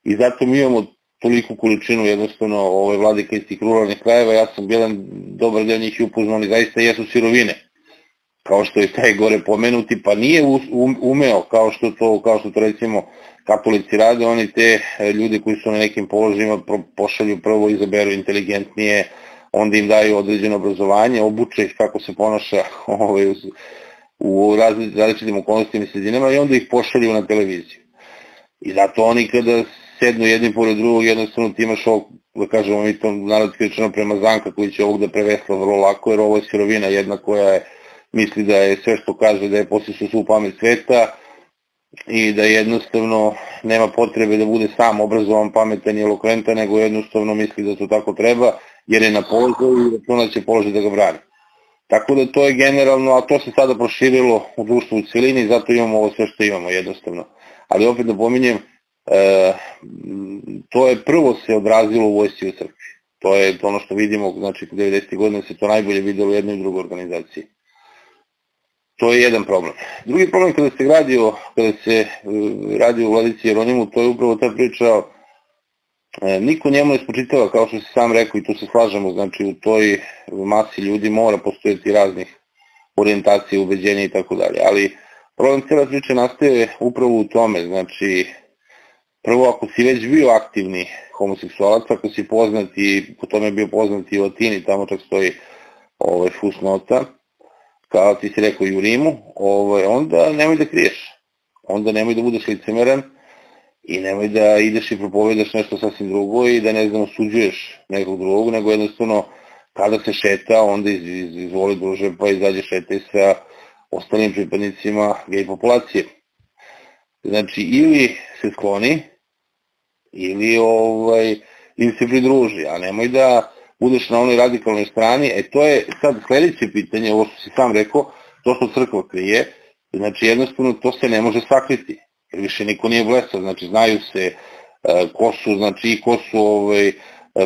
i zato mi imamo toliku količinu jednostavno ove vladika iz ruralnih krajeva, ja sam jedan dobar deo njih i upoznao, zaista jesu sirovine kao što je taj gore pomenuti, pa nije umeo kao što to, kao što to recimo katolici rade, oni te e, ljude koji su na nekim položajima pošalju prvo izaberu inteligentnije, onda im daju određeno obrazovanje, obuče ih kako se ponaša ovaj, u različitim okolnostima i sredinama i onda ih pošalju na televiziju. I zato oni kada sednu jedni pored drugog, jednostavno ti imaš ovog, da kažemo mi to narodski rečeno prema zanka koji će ovog da prevesla vrlo lako, jer ovo je sirovina jedna koja misli da je sve što kaže da je poslišao svu pamet sveta i da jednostavno nema potrebe da bude sam obrazovan, pametan i elokventan, nego jednostavno misli da to tako treba, jer je na položaju i računa će položaj da ga brani. Tako da to je generalno, a to se sada proširilo u društvu u celini, zato imamo ovo sve što imamo jednostavno. Ali opet da pominjem, e, to je prvo se odrazilo u vojsci u crkvi. To je ono što vidimo, znači 90. godine se to najbolje videlo u jednoj i drugoj organizaciji. To je jedan problem. Drugi problem kada se radio, kada se e, radi u vladici Jeronimu, to je upravo ta priča e, niko njemu ne spočitava, kao što se sam rekao i tu se slažemo, znači u toj masi ljudi mora postojati raznih orijentacija, ubeđenja i tako dalje, ali problem cijela priča nastaje upravo u tome, znači prvo ako si već bio aktivni homoseksualac, ako si poznat i po tome je bio poznat i Latini, tamo čak stoji ovaj, fusnota, kao ti si rekao i u Rimu, ovaj, onda nemoj da kriješ. Onda nemoj da budeš licemeran i nemoj da ideš i propovedaš nešto sasvim drugo i da ne znam osuđuješ nekog drugog, nego jednostavno kada se šeta, onda iz, iz, izvoli druže pa izađe šetaj sa ostalim pripadnicima gej populacije. Znači, ili se skloni, ili ovaj, im se pridruži, a nemoj da budeš na onoj radikalnoj strani, e to je sad sledeće pitanje, ovo što si sam rekao, to što crkva krije, znači jednostavno to se ne može sakriti, jer više niko nije blesao, znači znaju se uh, ko su, znači i ko su ovaj,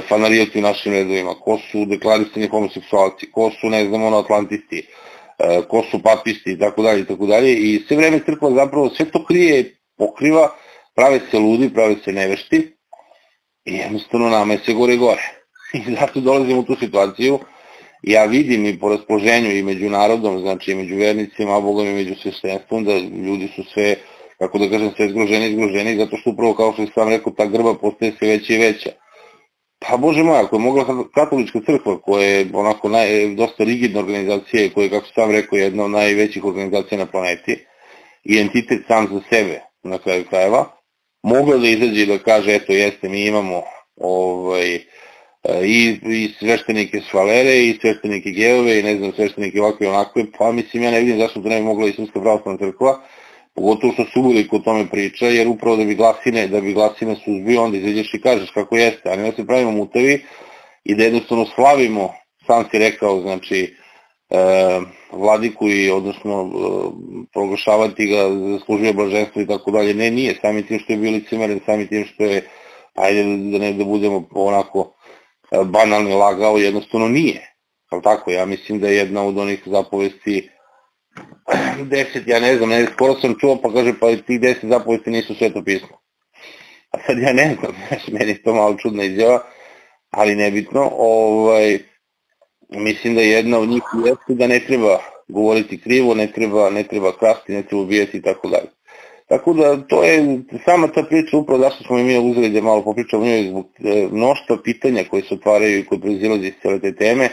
fanarijalci u našim redovima, ko su deklarisani homoseksualci, ko su, ne znam, ono, atlantisti, uh, ko su papisti i tako dalje i tako dalje. I sve vreme crkva zapravo sve to krije, pokriva, prave se ludi, prave se nevešti i jednostavno nama je sve gore i gore. I zato dolazimo u tu situaciju, ja vidim i po raspoloženju i među narodom, znači i među vernicima, a Bogom i među sveštenstvom, da ljudi su sve, kako da kažem, sve zgroženi, zgroženi, zato što upravo, kao što sam rekao, ta grba postaje sve veća i veća. Pa bože moj, ako je mogla katolička crkva, koja je onako naj, dosta rigidna organizacija i koja je, kako sam rekao, jedna od najvećih organizacija na planeti, i entitet sam za sebe, na kraju krajeva, mogla da izađe da kaže, eto jeste, mi imamo ovaj, i, i sveštenike Svalere i sveštenike Geove i ne znam sveštenike ovakve i onakve, pa mislim ja ne vidim zašto to ne bi mogla i Srpska pravoslavna crkva, pogotovo što su uvijek o tome priča, jer upravo da bi glasine, da bi glasine suzbio, onda izađeš i kažeš kako jeste, a ne da se pravimo mutavi i da jednostavno slavimo, sam si rekao, znači, e, vladiku i odnosno e, proglašavati ga za služio blaženstvo i tako dalje, ne, nije, sami tim što je bio licemeren, sami tim što je, ajde da ne da budemo onako E, banalni lagao, jednostavno nije. Ali tako, ja mislim da je jedna od onih zapovesti deset, ja ne znam, ne, skoro sam čuo pa kaže pa ti deset zapovesti nisu sveto pismo. A sad ja ne znam, meni to malo čudna izjava, ali nebitno, ovaj, mislim da jedna od njih jeste da ne treba govoriti krivo, ne treba, ne treba krasti, ne treba ubijati i tako dalje. Tako da to je sama ta priča upravo zašto smo i mi uzeli da malo popričamo njoj zbog e, mnoštva pitanja koje se otvaraju i koje proizilaze iz cele te teme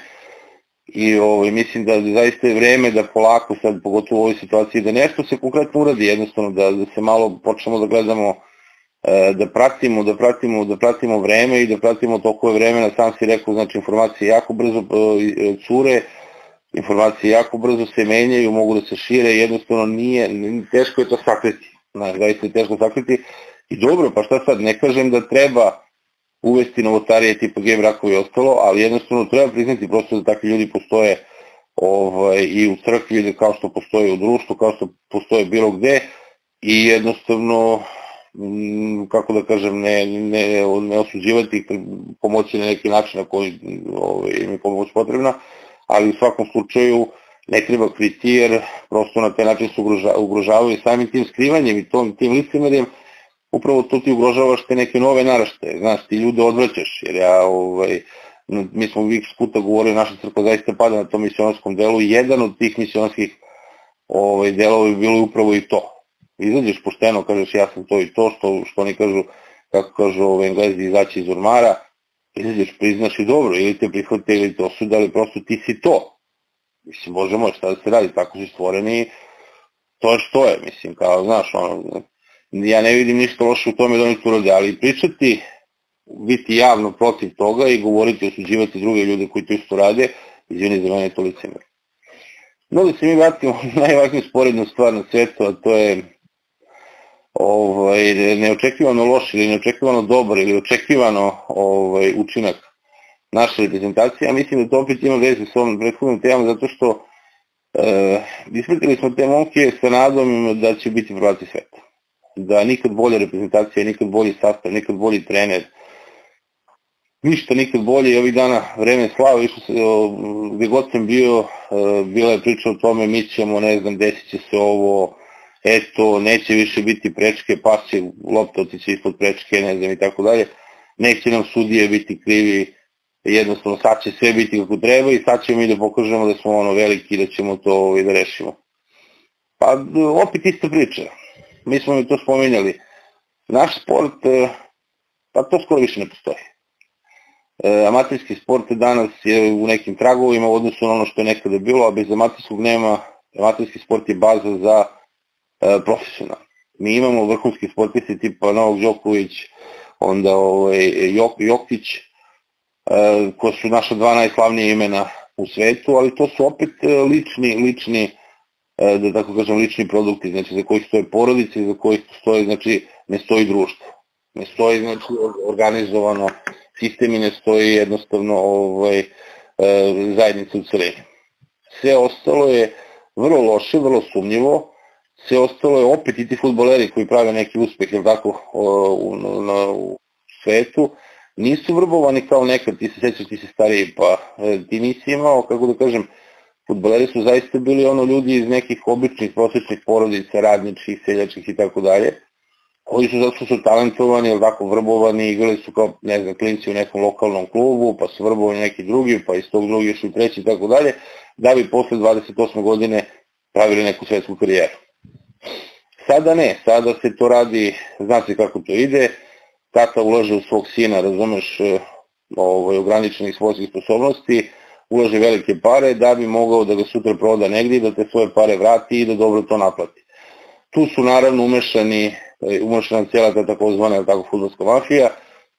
i ovaj, mislim da zaista je vreme da polako sad, pogotovo u ovoj situaciji, da nešto se konkretno uradi, jednostavno da, da se malo počnemo da gledamo da pratimo, da pratimo, da pratimo vreme i da pratimo tokove vremena, sam si rekao, znači informacije jako brzo e, cure, informacije jako brzo se menjaju, mogu da se šire, jednostavno nije, teško je to sakriti znaš, zaista je teško sakriti. I dobro, pa šta sad, ne kažem da treba uvesti novotarije tipa game i ostalo, ali jednostavno treba priznati prosto da takvi ljudi postoje ovaj, i u crkvi kao što postoje u društvu, kao što postoje bilo gde i jednostavno kako da kažem, ne, ne, ne osuđivati pomoći na neki način na koji ovaj, im je pomoć potrebna, ali u svakom slučaju ne treba kriti jer prosto na taj način se ugrožavaju samim tim skrivanjem i tom, tim licemerjem upravo to ti ugrožavaš te neke nove naraštaje, znaš, ti ljude odvraćaš, jer ja, ovaj, mi smo uvijek puta govorili, naša crkva zaista pada na tom misionskom delu jedan od tih misionskih ovaj, delova je bilo upravo i to. Izađeš pošteno, kažeš ja sam to i to, što, što oni kažu, kako kažu ovaj, englezi, izaći iz ormara, izađeš, priznaš i dobro, ili te prihvate ili te osuda, ali prosto ti si to Mislim, bože moj, šta da se radi, tako su stvoreni, to je što je, mislim, kao, znaš, ono, ja ne vidim ništa loše u tome da oni to rode, ali pričati, biti javno protiv toga i govoriti, osuđivati druge ljude koji to isto rade, izvini za mene to licemer. No da se mi vratimo najvažniju sporednu stvar na svetu, a to je ovaj, neočekivano loš ili neočekivano dobar ili očekivano ovaj, učinak naša reprezentacija, mislim da to opet ima veze s ovom prethodnom temom, zato što e, ispratili smo te momke sa nadom da će biti prvaci sveta. Da nikad bolja reprezentacija, nikad bolji sastav, nikad bolji trener, ništa nikad bolje i ovih dana vreme slava, išlo se, god sam bio, e, bila je priča o tome, mi ćemo, ne znam, desit će se ovo, eto, neće više biti prečke, pa će lopta otići ispod prečke, ne znam i tako dalje, neće nam sudije biti krivi, jednostavno sad će sve biti kako treba i sad ćemo mi da pokažemo da smo ono veliki i da ćemo to ovaj, da rešimo. Pa opet ista priča. Mi smo mi to spominjali. Naš sport, e, pa to skoro više ne postoji. E, amaterski sport danas je u nekim tragovima u odnosu na ono što je nekada bilo, a bez amaterskog nema, amaterski sport je baza za e, profesional. Mi imamo vrhunski sportisti tipa Novog Đoković, onda ovaj, Jok, Jokić, E, ko su naša dva najslavnije imena u svetu, ali to su opet e, lični, lični da tako kažem, lični produkti, znači za kojih stoje porodice, za kojih stoje, znači ne stoji društvo. Ne stoji, znači, organizovano sistemi ne stoji jednostavno ovaj, zajednica u celini. Sve ostalo je vrlo loše, vrlo sumnjivo, sve ostalo je opet i ti futboleri koji prave neki uspeh, jel tako, u, u svetu, nisu vrbovani kao nekad, ti se sećaš, ti se stariji, pa e, ti nisi imao, kako da kažem, futboleri su zaista bili ono ljudi iz nekih običnih, prosječnih porodica, radničkih, seljačkih i tako dalje, koji su zato su talentovani, ili tako vrbovani, igrali su kao, ne znam, klinci u nekom lokalnom klubu, pa su vrbovani neki drugi, pa iz tog drugi još i treći i tako dalje, da bi posle 28. godine pravili neku svetsku karijeru. Sada ne, sada se to radi, zna se kako to ide, tata ulaže u svog sina, razumeš, e, ovaj, ograničenih svojskih sposobnosti, ulaže velike pare da bi mogao da ga sutra proda negdje, da te svoje pare vrati i da dobro to naplati. Tu su naravno umešani, e, umešana cijela ta takozvana tako futbolska mafija,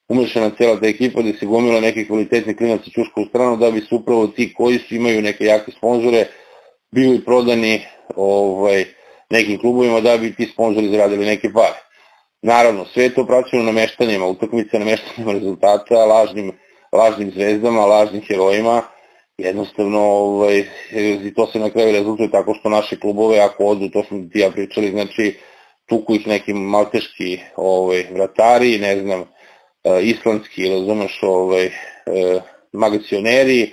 umešana cijela ta ekipa da se gomila neki kvalitetni klinac i čuška u stranu da bi su upravo ti koji su imaju neke jake sponzore bili prodani ovaj, nekim klubovima da bi ti sponzori zaradili neke pare. Naravno, sve je to praćeno nameštanjima, utakmice nameštanjima rezultata, lažnim, lažnim zvezdama, lažnim herojima, jednostavno ovaj, i to se na kraju rezultuje tako što naše klubove ako odu, to smo ti ja pričali, znači tuku ih neki malteški ovaj, vratari, ne znam, e, islandski, razumeš, ovaj, e, magacioneri,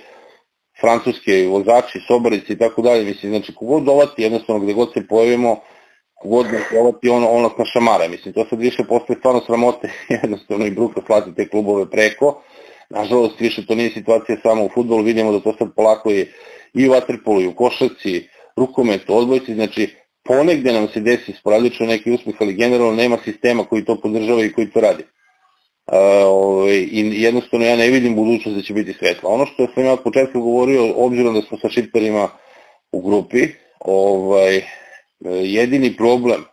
francuski vozači, sobarici i tako dalje, mislim, znači kogod dovati jednostavno gde god se pojavimo, kogod nas dovati ono, ono na šamara, mislim, to sad više postoje stvarno sramote, jednostavno i bruka slati te klubove preko, Nažalost, više to nije situacija samo u futbolu, vidimo da to sad polako je i u vaterpolu, i u košarci, rukometu, odbojci, znači ponegde nam se desi sporadično neki uspeh, ali generalno nema sistema koji to podržava i koji to radi. Uh, ovaj, I jednostavno ja ne vidim budućnost da će biti svetla. Ono što sam ja od početka govorio, obzirom da smo sa šiptarima u grupi, ovaj, jedini problem,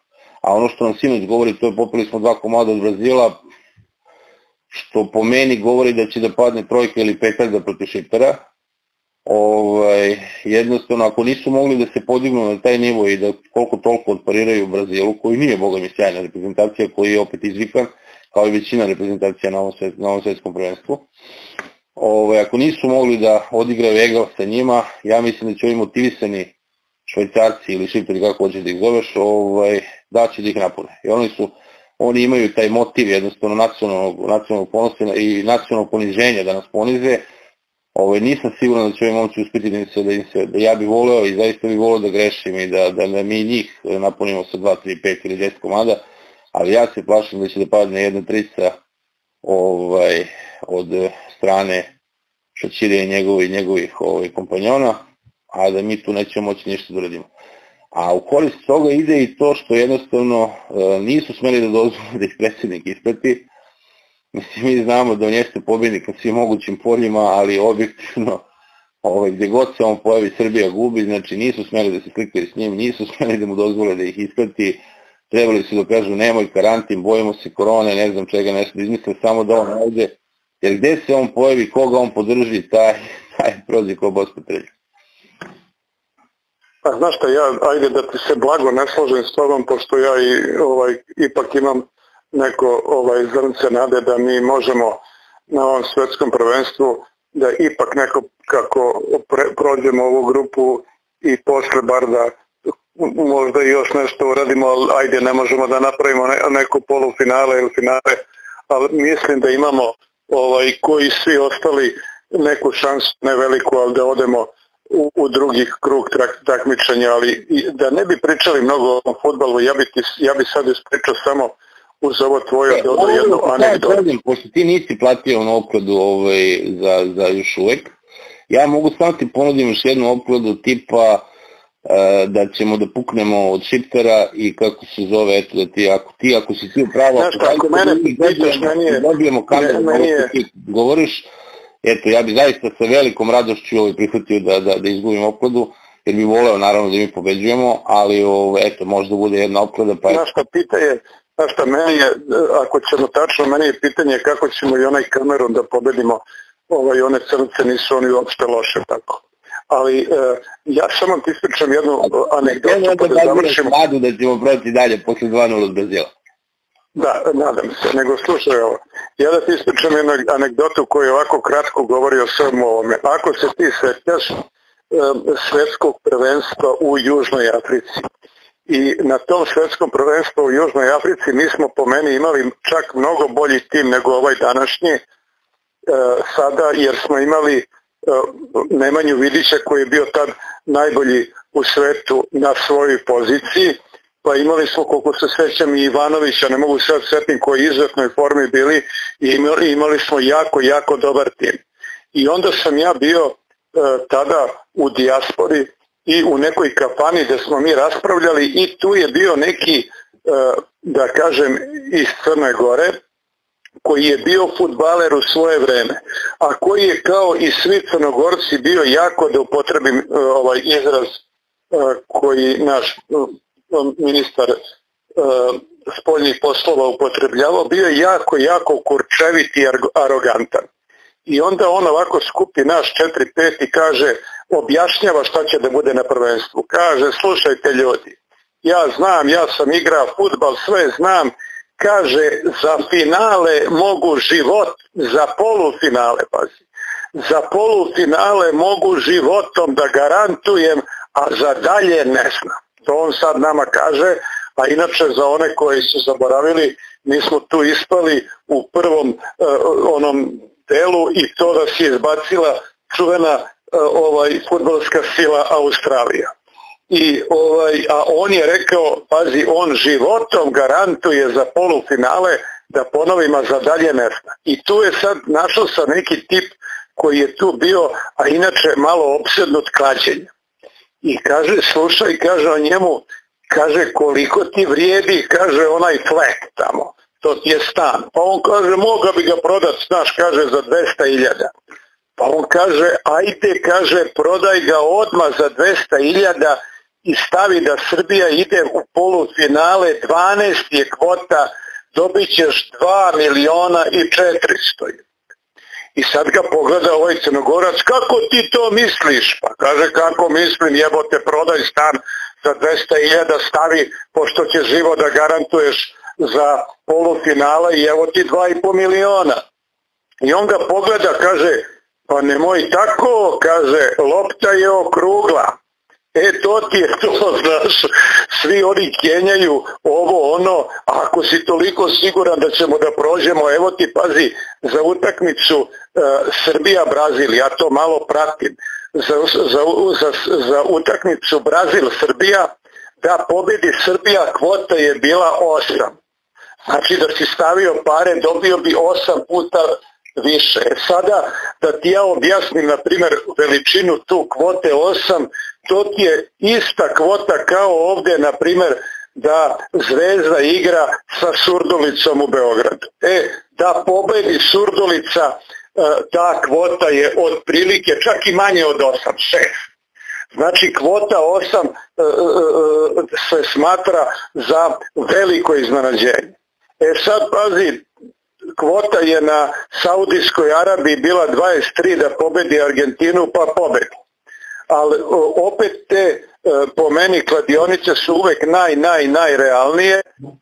a ono što nam sinoć govori, to je popili smo dva komada od Brazila, što po meni govori da će da padne trojka ili petarda protiv Šiptera. Ovaj, jednostavno, ako nisu mogli da se podignu na taj nivo i da koliko toliko odpariraju Brazilu, koji nije, boga mi, sjajna reprezentacija, koji je opet izvikan, kao i većina reprezentacija na ovom, svet, na ovom svetskom prvenstvu. Ovaj, ako nisu mogli da odigraju egal sa njima, ja mislim da će ovi motivisani švajcarci ili šipteri, kako hoćeš da ih zoveš, ovaj, da će da ih napune. I oni su oni imaju taj motiv jednostavno nacionalnog, nacionalnog ponosa i nacionalnog poniženja da nas ponize. Ovaj, nisam siguran da će ovi momci uspeti da, im se, da, se, da ja bih voleo i zaista bih voleo da grešim i da, da, da mi njih napunimo sa 2, 3, 5 ili 10 komada, ali ja se plašim da će da padne jedna trica ovaj, od strane Šačire i njegovih, njegovih ovaj, kompanjona, a da mi tu nećemo moći ništa da uradimo. A u korist toga ide i to što jednostavno e, nisu smeli da dozvole da ih predsednik isprati. Mislim, mi znamo da on jeste pobjednik na svim mogućim poljima, ali objektivno ovaj, gde god se on pojavi Srbija gubi, znači nisu smeli da se klikaju s njim, nisu smeli da mu dozvole da ih isprati, trebali su da kažu nemoj karantin, bojimo se korone, ne znam čega nešto da samo da on ovde, jer gde se on pojavi, koga on podrži, taj, taj prozi ko bos petrelja. Pa znaš šta, ja, ajde da ti se blago ne složim s tobom, pošto ja i, ovaj, ipak imam neko ovaj, zrnce nade da mi možemo na ovom svetskom prvenstvu da ipak neko kako pre, prođemo ovu grupu i posle bar da možda i još nešto uradimo, ali ajde ne možemo da napravimo ne, neko polufinale ili finale, ali mislim da imamo ovaj, koji svi ostali neku šansu, ne veliku, ali da odemo u, u drugih krug takmičenja, ali da ne bi pričali mnogo o futbalu, ja bi, ti, ja bi sad ispričao samo uz ovo tvoje e, dodao jednu anegdotu. Pošto ti nisi platio na opkladu ovaj, za, za još uvek, ja mogu samo ti ponudim još jednu opkladu tipa uh, da ćemo da puknemo od šiptera i kako se zove, eto da ti, ako ti, ako si ti upravo, Znaš, ako, ako mene pitaš, meni je, dobijemo kameru, meni je, ti govoriš, eto, ja bi zaista sa velikom radošću ovaj, prihvatio da, da, da izgubim opkladu, jer bi voleo naravno da mi pobeđujemo, ali ovo, eto, možda bude jedna opklada. Pa... Znaš šta pita je, znaš šta meni je, ako ćemo tačno, meni je pitanje kako ćemo i onaj kamerom da pobedimo, ovaj, one crnce nisu oni uopšte loše tako. Ali e, ja samo ti ispričam jednu anegdotu pa da završim. Nadu da ćemo proti dalje posle 2-0 od Brazila. Da, nadam se, nego slušaj ovo. Ja da ti ispričam jednu anegdotu koju ovako kratko govori o svemu ovome. Ako se ti sećaš svetskog prvenstva u Južnoj Africi i na tom svetskom prvenstvu u Južnoj Africi mi smo po meni imali čak mnogo bolji tim nego ovaj današnji sada jer smo imali Nemanju Vidića koji je bio tad najbolji u svetu na svojoj poziciji pa imali smo, koliko se sećam, i Ivanovića, ne mogu sad setim koji je izuzetnoj formi bili, i imali, smo jako, jako dobar tim. I onda sam ja bio e, tada u dijaspori i u nekoj kafani gde smo mi raspravljali i tu je bio neki, e, da kažem, iz Crne Gore, koji je bio futbaler u svoje vreme, a koji je kao i svi crnogorci bio jako, da upotrebim e, ovaj izraz e, koji naš ministar e, spoljnih poslova upotrebljavao, bio je jako, jako kurčevit i arogantan. I onda on ovako skupi naš 4-5 i kaže, objašnjava šta će da bude na prvenstvu. Kaže, slušajte ljudi, ja znam, ja sam igrao futbal, sve znam, kaže, za finale mogu život, za polufinale, pazi, za polufinale mogu životom da garantujem, a za dalje ne znam. To on sad nama kaže, a inače za one koji su zaboravili, mi smo tu ispali u prvom uh, onom delu i to da se izbacila čuvena uh, ovaj futbolska sila Australija. I ovaj, a on je rekao, pazi, on životom garantuje za polufinale da ponovima za dalje zna. I tu je sad našao sa neki tip koji je tu bio, a inače malo obsednut klađenjem i kaže, slušaj, kaže o njemu, kaže koliko ti vrijedi, kaže onaj flek tamo, to ti je stan. Pa on kaže, moga bi ga prodat, znaš, kaže, za 200.000. Pa on kaže, ajde, kaže, prodaj ga odma za 200.000 i stavi da Srbija ide u polufinale, 12 je kvota, dobit ćeš 2 miliona i 400. I sad ga pogleda ovaj crnogorac, kako ti to misliš? Pa kaže, kako mislim, jebote, prodaj stan za 200.000, stavi, pošto će živo da garantuješ za polufinala i evo ti 2,5 miliona. I on ga pogleda, kaže, pa nemoj tako, kaže, lopta je okrugla. E to ti je to, znaš, svi oni kenjaju ovo ono, ako si toliko siguran da ćemo da prođemo, evo ti pazi, za utakmicu uh, Srbija-Brazil, ja to malo pratim, za, za utakmicu Brazil-Srbija, da pobedi Srbija, kvota je bila 8. Znači da si stavio pare, dobio bi 8 puta više. E sada da ti ja objasnim, na primjer, veličinu tu kvote 8, to ti je ista kvota kao ovde, na primjer, da Zvezda igra sa Surdulicom u Beogradu. E, da pobedi Surdulica, e, ta kvota je otprilike čak i manje od 8, 6. Znači kvota 8 e, e, se smatra za veliko iznenađenje. E sad pazi, kvota je na Saudijskoj Arabiji bila 23 da pobedi Argentinu, pa pobedi. Ali opet te e, po meni kladionice su uvek naj, naj, najrealnije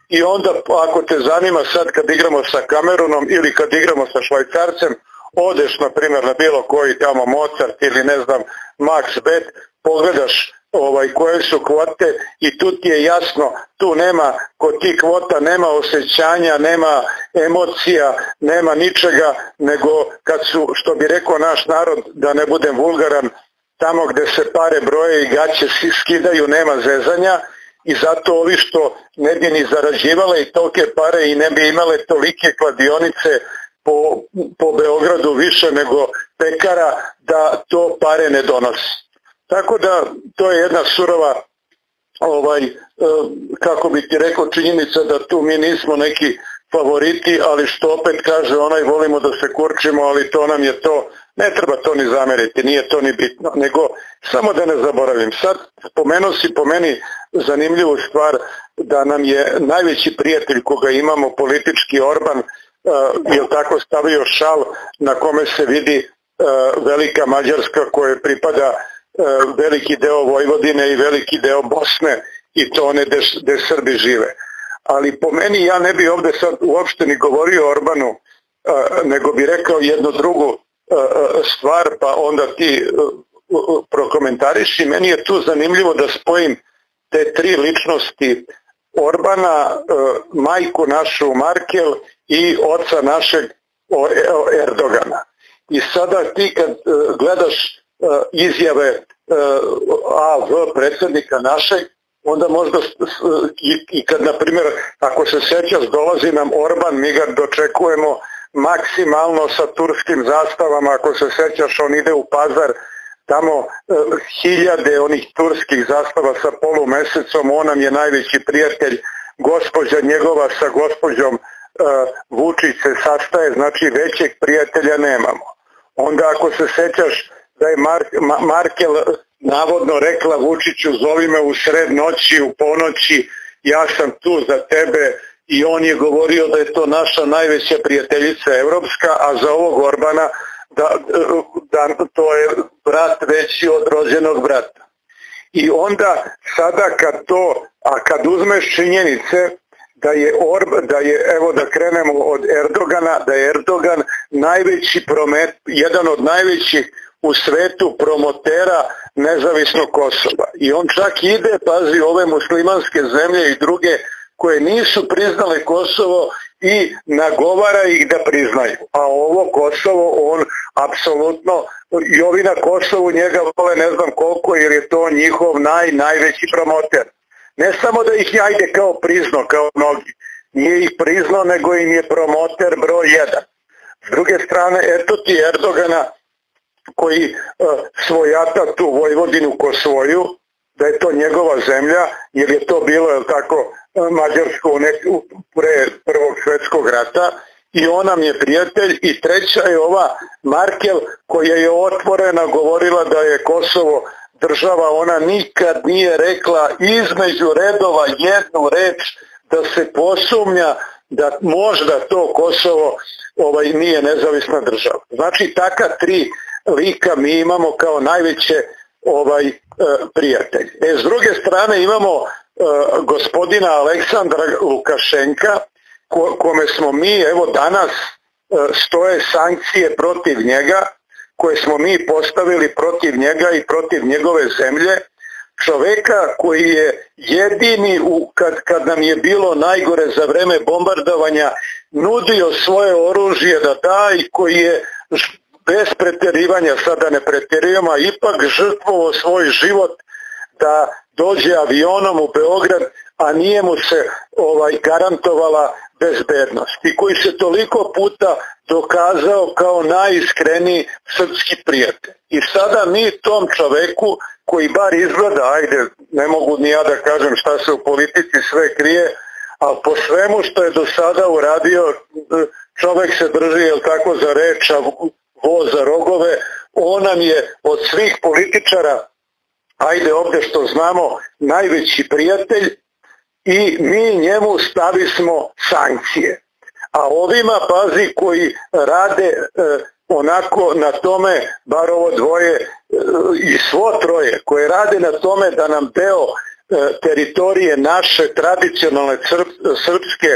i onda ako te zanima sad kad igramo sa Kamerunom ili kad igramo sa Švajcarcem, odeš na primjer na bilo koji tamo Mozart ili ne znam Max Bet, pogledaš ovaj, koje su kvote i tu ti je jasno, tu nema, kod tih kvota nema osjećanja, nema emocija, nema ničega, nego kad su, što bi rekao naš narod, da ne budem vulgaran, tamo gde se pare broje i gaće skidaju nema zezanja i zato ovi što ne bi ni zarađivale i tolke pare i ne bi imale tolike kladionice po, po Beogradu više nego pekara da to pare ne donosi. Tako da to je jedna surova ovaj, e, kako bi ti rekao činjenica da tu mi nismo neki favoriti, ali što opet kaže onaj volimo da se kurčimo, ali to nam je to Ne treba to ni zameriti, nije to ni bitno, nego samo da ne zaboravim. Sad spomenuo si po meni zanimljivu stvar da nam je najveći prijatelj koga imamo politički Orban, uh, je tako stavio šal na kome se vidi uh, velika Mađarska koja pripada veliki deo Vojvodine i veliki deo Bosne i to one gde, Srbi žive. ali po meni ja ne bi ovde sad uopšte ni govorio Orbanu, nego bi rekao jednu drugu stvar, pa onda ti prokomentariši. Meni je tu zanimljivo da spojim te tri ličnosti Orbana, majku našu Markel i oca našeg Erdogana. I sada ti kad gledaš izjave AV predsjednika našeg, onda možda i, kad, na primjer, ako se sećaš, dolazi nam Orban, mi ga dočekujemo maksimalno sa turskim zastavama, ako se sećaš, on ide u pazar, tamo e, hiljade onih turskih zastava sa polumesecom, on nam je najveći prijatelj, gospođa njegova sa gospođom e, Vučić se sastaje, znači većeg prijatelja nemamo. Onda ako se sećaš da je Mar Markel navodno rekla Vučiću zovi me u sred noći, u ponoći, ja sam tu za tebe i on je govorio da je to naša najveća prijateljica evropska, a za ovog Orbana da, to je brat veći od rođenog brata. I onda sada kad to, a kad uzmeš činjenice da je da je, evo da krenemo od Erdogana, da je Erdogan najveći promet, jedan od najvećih u svetu promotera nezavisnog Kosova. I on čak ide, pazi, ove muslimanske zemlje i druge koje nisu priznale Kosovo i nagovara ih da priznaju. A ovo Kosovo, on apsolutno, i ovi na Kosovu njega vole ne znam koliko, jer je to njihov naj, najveći promoter. Ne samo da ih ajde kao prizno, kao mnogi. Nije ih priznao, nego im je promoter broj jedan. S druge strane, eto ti Erdogana, koji uh, svojata tu Vojvodinu ko svoju, da je to njegova zemlja, jer je to bilo, tako, Mađarsko pre prvog svetskog rata i on nam je prijatelj i treća je ova Markel koja je otvorena govorila da je Kosovo država, ona nikad nije rekla između redova jednu reč da se posumnja da možda to Kosovo ovaj nije nezavisna država. Znači taka tri lika mi imamo kao najveće ovaj e, prijatelj. E, s druge strane imamo e, gospodina Aleksandra Lukašenka ko, kome smo mi evo danas e, stoje sankcije protiv njega koje smo mi postavili protiv njega i protiv njegove zemlje čoveka koji je jedini u, kad, kad nam je bilo najgore za vreme bombardovanja nudio svoje oružje da da i koji je bez preterivanja, sada ne preterujemo, a ipak žrtvovo svoj život da dođe avionom u Beograd, a nije mu se ovaj garantovala bezbednost i koji se toliko puta dokazao kao najiskreniji srpski prijatelj. I sada mi tom čoveku koji bar izgleda, ajde, ne mogu ni ja da kažem šta se u politici sve krije, ali po svemu što je do sada uradio, čovek se drži, jel tako, za reč, a voza rogove, on nam je od svih političara, ajde ovde što znamo, najveći prijatelj i mi njemu stavismo sankcije. A ovima, pazi, koji rade e, onako na tome, bar ovo dvoje e, i svo troje, koje rade na tome da nam deo e, teritorije naše tradicionalne srpske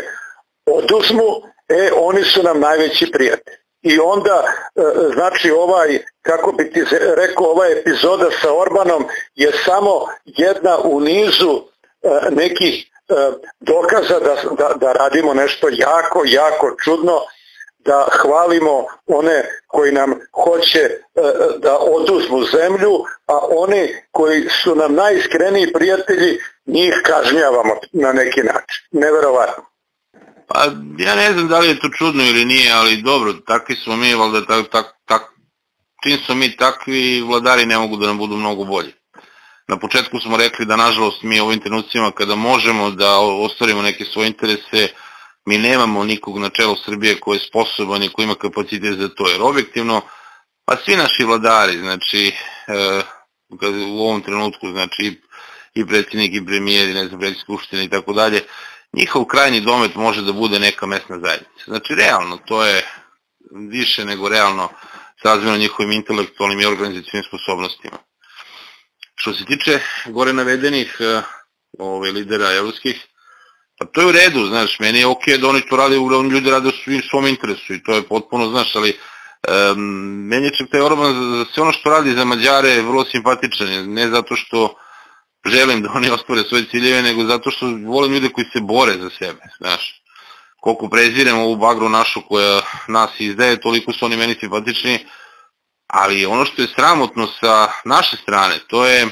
oduzmu, e, oni su nam najveći prijatelji i onda e, znači ovaj kako bi ti rekao ova epizoda sa Orbanom je samo jedna u nizu e, nekih e, dokaza da, da, da radimo nešto jako, jako čudno da hvalimo one koji nam hoće da oduzmu zemlju, a oni koji su nam najiskreniji prijatelji, njih kažnjavamo na neki način. Neverovatno. Pa ja ne znam da li je to čudno ili nije, ali dobro, takvi smo mi, valjda tak, tak, tak, čim smo mi takvi, vladari ne mogu da nam budu mnogo bolji. Na početku smo rekli da nažalost mi u ovim trenucima kada možemo da ostvarimo neke svoje interese, mi nemamo nikog na čelu Srbije koji je sposoban i koji ima kapacitet za to, jer objektivno, pa svi naši vladari, znači, e, u ovom trenutku, znači, i predsjednik i premijer i ne znam, predsjednik Skupštine i tako dalje, njihov krajni domet može da bude neka mesna zajednica. Znači, realno, to je više nego realno srazmjeno njihovim intelektualnim i organizacijnim sposobnostima. Što se tiče gore navedenih ove, ovaj, lidera evropskih, Pa to je u redu, znaš, meni je okay da oni to rade, uglavnom ljudi rade u svom interesu i to je potpuno, znaš, ali meni je čak taj Orban za sve ono što radi za Mađare vrlo simpatičan, ne zato što želim da oni ostvore svoje ciljeve, nego zato što volim ljude koji se bore za sebe, znaš. Koliko prezirem ovu bagru našu koja nas izdaje, toliko su oni meni simpatični, ali ono što je sramotno sa naše strane, to je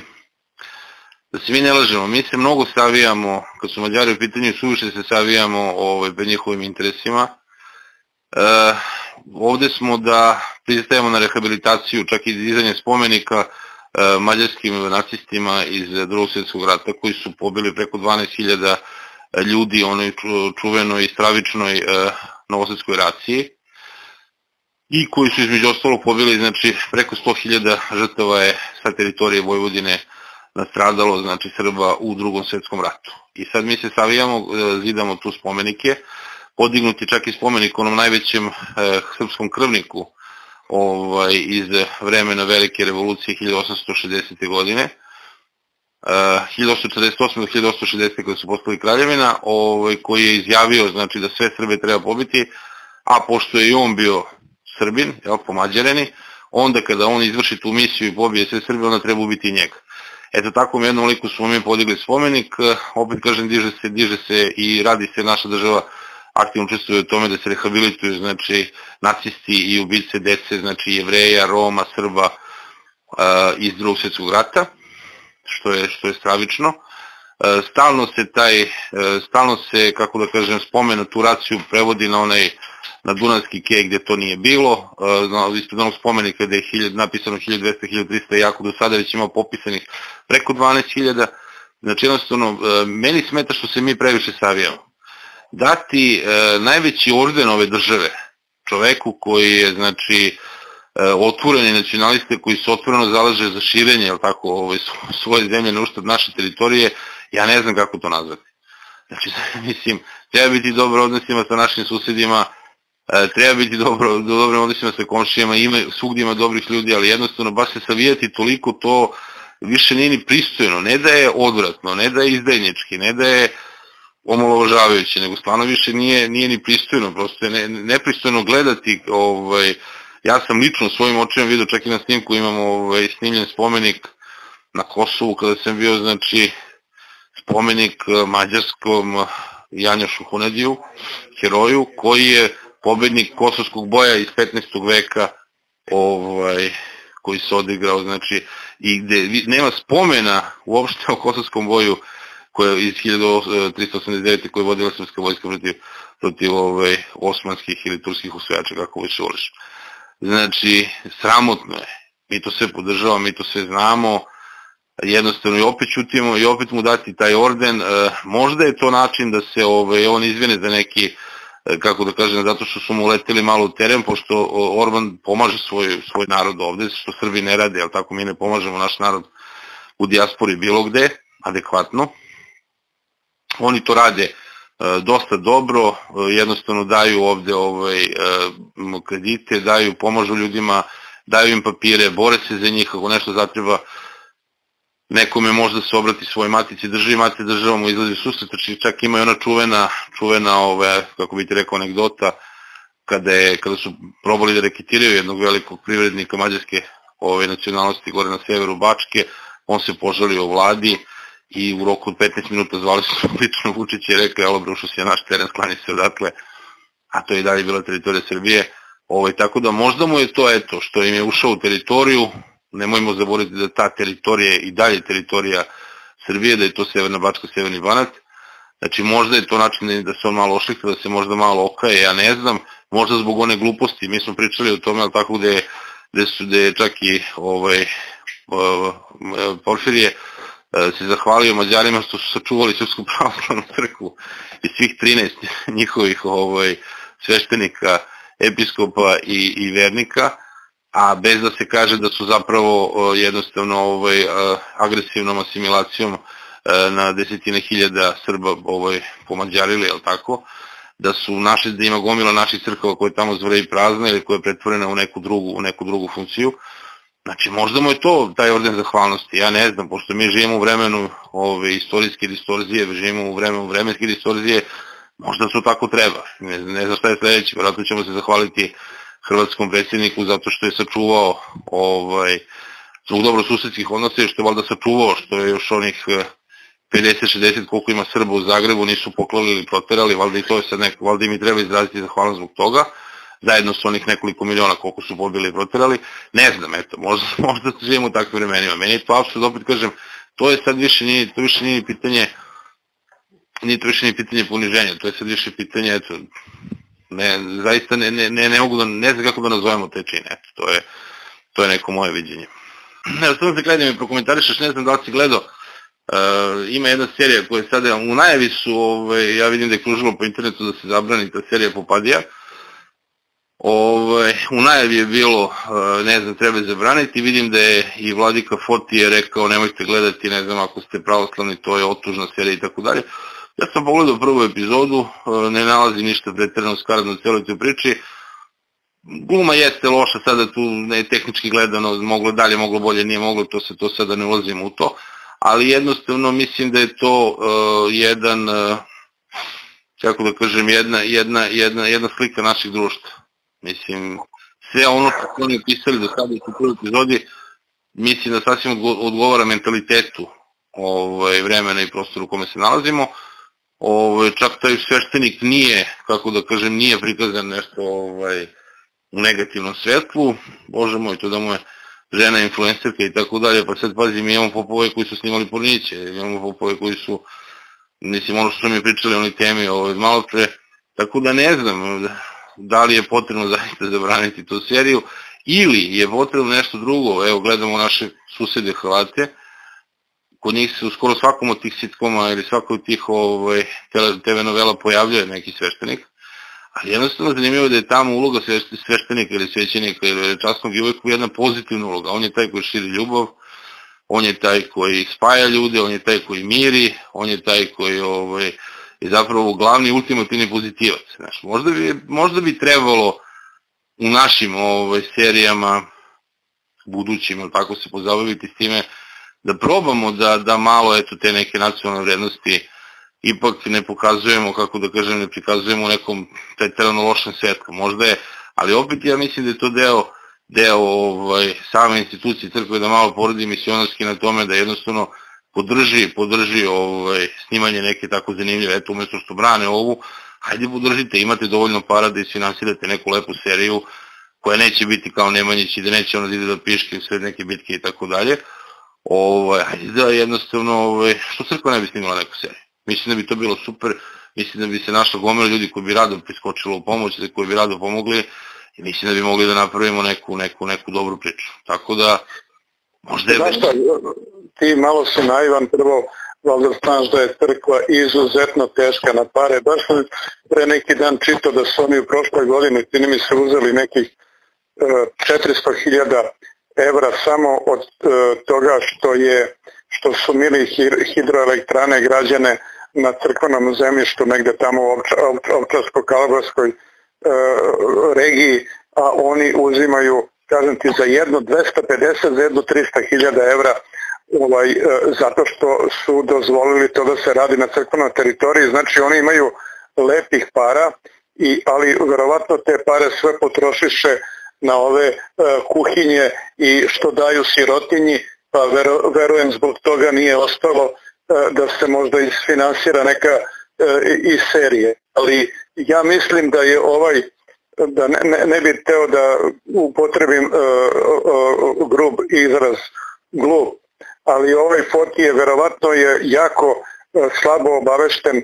da se mi ne lažemo, mi se mnogo savijamo, kad su Mađari u pitanju, suviše se savijamo ovaj, njihovim interesima. E, ovde smo da pristajemo na rehabilitaciju, čak i dizanje spomenika mađarskim nacistima iz drugog svjetskog rata, koji su pobili preko 12.000 ljudi onoj čuvenoj i stravičnoj e, novosadskoj raciji i koji su između ostalog pobili, znači preko 100.000 žrtava je sa teritorije Vojvodine nastradalo, znači Srba u drugom svetskom ratu. I sad mi se savijamo, e, zidamo tu spomenike, podignuti čak i spomenik onom najvećem e, srpskom krvniku ovaj, iz vremena Velike revolucije 1860. godine, 1848. do 1860. kada su postali kraljevina, ovaj, koji je izjavio znači, da sve Srbe treba pobiti, a pošto je i on bio Srbin, pomađareni, onda kada on izvrši tu misiju i pobije sve Srbe, onda treba ubiti i njega. Eto tako u jednom liku smo mi podigli spomenik, opet kažem diže se, diže se i radi se naša država aktivno učestvuje u tome da se rehabilituju znači nacisti i ubice dece, znači jevreja, Roma, Srba uh, iz drugog svjetskog rata, što je, stravično. Uh, stalno se taj, uh, stalno se, kako da kažem, spomen na tu raciju prevodi na onaj na Dunavski kej gde to nije bilo, uh, ispred onog spomenika gde je 1000, napisano 1200-1300, jako do sada već imao popisanih preko 12.000, znači jednostavno, meni smeta što se mi previše savijamo. Dati uh, najveći orden ove države, čoveku koji je, znači, otvoreni nacionaliste koji se otvoreno zalaže za širenje, jel tako, ovaj, svoje zemlje na uštad naše teritorije, ja ne znam kako to nazvati. Znači, mislim, treba biti dobro odnosima sa našim susedima, E, treba biti dobro, do dobrim odnosima sa komšijama, ima, svugdje ima dobrih ljudi, ali jednostavno baš se savijati toliko to više nije ni pristojno, ne da je odvratno, ne da je izdajnički, ne da je omalovažavajuće, nego stvarno više nije, nije ni pristojno, prosto je ne, nepristojno gledati, ovaj, ja sam lično svojim očima vidio, čak i na snimku imam ovaj, snimljen spomenik na Kosovu kada sam bio, znači, spomenik mađarskom Janjošu Hunediju, heroju, koji je pobednik kosovskog boja iz 15. veka ovaj, koji se odigrao, znači, i gde nema spomena uopšte o kosovskom boju koje iz 1389. koje je vodila srpska vojska protiv, protiv ovaj, osmanskih ili turskih osvajača, kako već voliš. Znači, sramotno je. Mi to sve podržavamo, mi to sve znamo, jednostavno i opet čutimo i opet mu dati taj orden. E, možda je to način da se ovaj, on izvene za neki E, kako da kažem, zato što su mu leteli malo u teren, pošto Orban pomaže svoj, svoj narod ovde, što Srbi ne rade, ali tako mi ne pomažemo naš narod u dijaspori bilo gde, adekvatno. Oni to rade e, dosta dobro, e, jednostavno daju ovde ovaj, kredite, daju, pomažu ljudima, daju im papire, bore se za njih, ako nešto zatreba, nekome možda se obrati svoj matici državi, matici država mu izlazi susret, znači čak ima i ona čuvena, čuvena kako bi ti rekao, anegdota, kada su probali da rekitiraju jednog velikog privrednika mađarske ove nacionalnosti gore na severu Bačke, on se požalio u vladi i u roku od 15 minuta zvali su lično Vučića i rekli, alo brušo si je naš teren, sklani se odatle, a to je i dalje bila teritorija Srbije, Ovaj, tako da možda mu je to eto, što im je ušao u teritoriju, nemojmo zaboraviti da ta teritorija je i dalje teritorija Srbije, da je to Severna Bačka, Severni Banat. Znači možda je to način da se on malo ošlikta, da se možda malo okaje, ja ne znam, možda zbog one gluposti, mi smo pričali o tome, ali tako gde, gde su gde čak i ovaj, Porfirije se zahvalio Mađarima što su sačuvali Srpsku pravoslavnu crkvu i svih 13 njihovih ovaj, sveštenika, episkopa i, i vernika, a bez da se kaže da su zapravo jednostavno ovaj, agresivnom asimilacijom na desetine hiljada Srba ovaj, pomađarili, je tako? da su naše, da ima gomila naših crkava koje tamo zvore i prazne ili koje je pretvorena u neku drugu, u neku drugu funkciju. Znači, možda mu je to taj orden zahvalnosti, ja ne znam, pošto mi živimo u vremenu ove istorijske distorzije, živimo u vremenu vremenske distorzije, možda su tako treba. Ne, ne znam šta je sledeće, vjerojatno ćemo se zahvaliti hrvatskom predsjedniku zato što je sačuvao ovaj, zbog dobro susedskih odnosa što je valjda sačuvao, što je još onih 50-60 koliko ima Srba u Zagrebu nisu poklali ili proterali, valjda i to je sad neko, valjda i treba izraziti zahvalnost zbog toga, zajedno su onih nekoliko miliona koliko su pobili i proterali, ne znam, eto, možda, možda živimo u takvim vremenima. Meni je to apsolutno, opet kažem, to je sad više nije, to više nije pitanje, nije to više nije pitanje poniženja, to je sad više pitanje, eto, ne, zaista ne, ne, ne, ne mogu da, ne znam kako da nazovemo te čine, eto, to je, to je neko moje viđenje. Evo, sad se gledam i prokomentarišeš, ne znam da li si gledao, Uh, ima jedna serija koja je sada u najavi su, ovaj, ja vidim da je kružilo po internetu da se zabrani ta serija Popadija. Ovaj, u najavi je bilo, uh, ne znam, treba zabraniti, vidim da je i Vladika Foti je rekao nemojte gledati, ne znam, ako ste pravoslavni, to je otužna serija i tako dalje. Ja sam pogledao prvu epizodu, uh, ne nalazi ništa pretredno u celoj toj priči, gluma jeste loša sada tu ne tehnički gledano moglo dalje moglo bolje nije moglo to se to sada ne ulazimo u to ali jednostavno mislim da je to uh, jedan, kako da kažem, jedna, jedna slika naših društva. Mislim, sve ono što oni pisali do sada u prvoj epizodi, mislim da sasvim odgovara mentalitetu ovaj, vremena i prostoru u kome se nalazimo. Ovaj, čak taj sveštenik nije, kako da kažem, nije prikazan nešto ovaj, u negativnom svetlu. Bože moj, to da mu je žena influencerka i tako dalje, pa sad pazi, mi imamo popove koji su snimali porniće, imamo popove koji su, mislim, ono što su mi pričali o temi ovaj, malo pre, tako da ne znam da li je potrebno zaista zabraniti tu seriju, ili je potrebno nešto drugo, evo gledamo naše susede Hrvate, kod njih se u skoro svakom od tih sitkoma ili svakom od tih ovaj, TV novela pojavljuje neki sveštenik, ali jednostavno zanimljivo da je tamo uloga sveštenika ili svećenika ili častnog je uvek jedna pozitivna uloga. On je taj koji širi ljubav, on je taj koji spaja ljude, on je taj koji miri, on je taj koji ovaj, je zapravo glavni ultimativni pozitivac. Znaš, možda, bi, možda bi trebalo u našim ovaj, serijama budućim, ili tako se pozabaviti s time, da probamo da, da malo eto, te neke nacionalne vrednosti ipak ne pokazujemo, kako da kažem, ne prikazujemo u nekom pretredno lošem svetlu. Možda je, ali opet ja mislim da je to deo, deo ovaj, same institucije crkve da malo porodi misionarski na tome da jednostavno podrži, podrži ovaj, snimanje neke tako zanimljive, eto umesto što brane ovu, hajde podržite, imate dovoljno para da isfinansirate neku lepu seriju koja neće biti kao Nemanjić i da neće ono da ide da piške sve neke bitke i tako dalje. Ovaj, hajde da jednostavno, ovaj, što crkva ne bi snimala neku seriju? Mislim da bi to bilo super, mislim da bi se našla gomila ljudi koji bi rado priskočilo u pomoć, koji bi rado pomogli i mislim da bi mogli da napravimo neku, neku, neku dobru priču. Tako da, možda je... Znaš šta, ti malo si naivan, prvo, valjda znaš da je crkva izuzetno teška na pare. Baš sam pre neki dan čitao da su oni u prošloj godini, čini mi se, uzeli nekih 400.000 e, evra samo od e, toga što je što su mili hidroelektrane građane na crkvenom zemljištu negde tamo u Ovčarsko-Kalabarskoj e, regiji, a oni uzimaju, kažem ti, za jedno 250, za jedno 300 hiljada evra ovaj, e, zato što su dozvolili to da se radi na crkvenoj teritoriji, znači oni imaju lepih para, i, ali verovatno te pare sve potrošiše na ove e, kuhinje i što daju sirotinji pa vero, verujem zbog toga nije ostalo e, da se možda isfinansira neka iz serije. Ali ja mislim da je ovaj da ne, ne, ne bih teo da upotrebim uh, uh, grub izraz glup, ali ovaj Foti je verovatno je jako uh, slabo obavešten uh,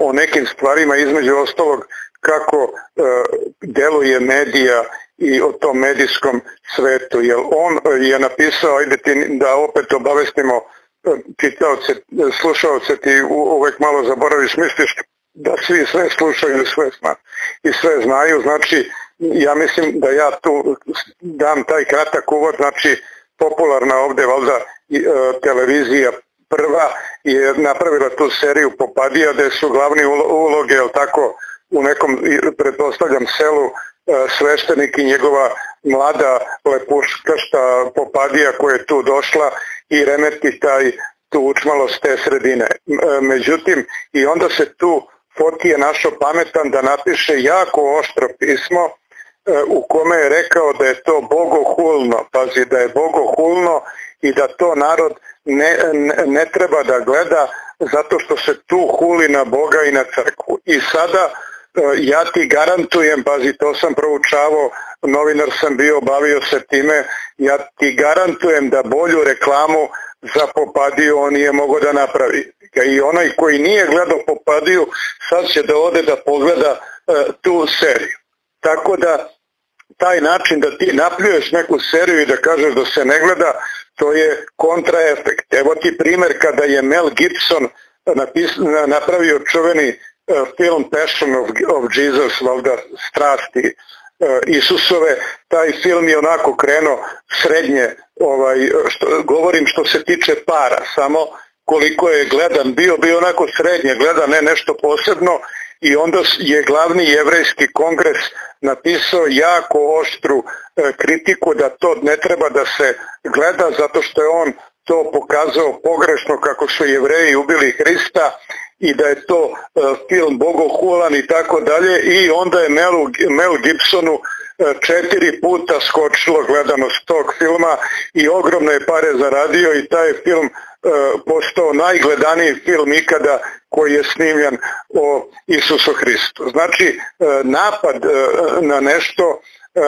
o nekim stvarima između ostalog kako deluje medija i o tom medijskom svetu, jer on je napisao, ajde ti da opet obavestimo e, čitaoce, slušaoce, ti uvek malo zaboraviš, misliš da svi sve slušaju i sve, i sve znaju, znači ja mislim da ja tu dam taj kratak uvod, znači popularna ovde valjda e, televizija prva je napravila tu seriju Popadija gde su glavni uloge, jel tako, u nekom, pretpostavljam, selu E, sveštenik i njegova mlada lepuškašta popadija koja je tu došla i remeti taj tu učmalo s te sredine. Međutim, i onda se tu Fotije našo pametan da napiše jako oštro pismo u kome je rekao da je to bogohulno, pazi da je bogohulno i da to narod ne, ne treba da gleda zato što se tu huli na Boga i na crkvu. I sada e, ja ti garantujem, pazi to sam proučavao, novinar sam bio, bavio se time, ja ti garantujem da bolju reklamu za Popadiju on nije mogao da napravi. I onaj koji nije gledao Popadiju sad će da ode da pogleda e, tu seriju. Tako da taj način da ti napljuješ neku seriju i da kažeš da se ne gleda, to je kontraefekt. Evo ti primer kada je Mel Gibson napravio čuveni e, film Passion of, Jesus, valjda strasti e, Isusove, taj film je onako krenuo srednje, ovaj, govorim što se tiče para, samo koliko je gledan bio, bio onako srednje gledan, ne nešto posebno i onda je glavni jevrejski kongres napisao jako oštru e, kritiku da to ne treba da se gleda zato što je on to pokazao pogrešno kako su jevreji ubili Hrista i da je to e, film bogohulan i tako dalje i onda je Mel, Gibsonu e, četiri puta skočilo gledanost tog filma i ogromne pare zaradio i taj film postao najgledaniji film ikada koji je snimljen o Isusu Hristu. Znači, e, napad e, na nešto e,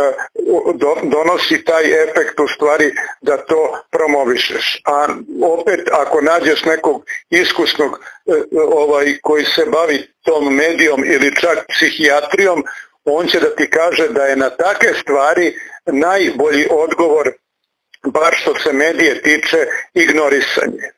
donosi taj efekt u stvari da to promovišeš. A opet ako nađeš nekog iskusnog ovaj koji se bavi tom medijom ili čak psihijatrijom, on će da ti kaže da je na takve stvari najbolji odgovor bar što se medije tiče ignorisanje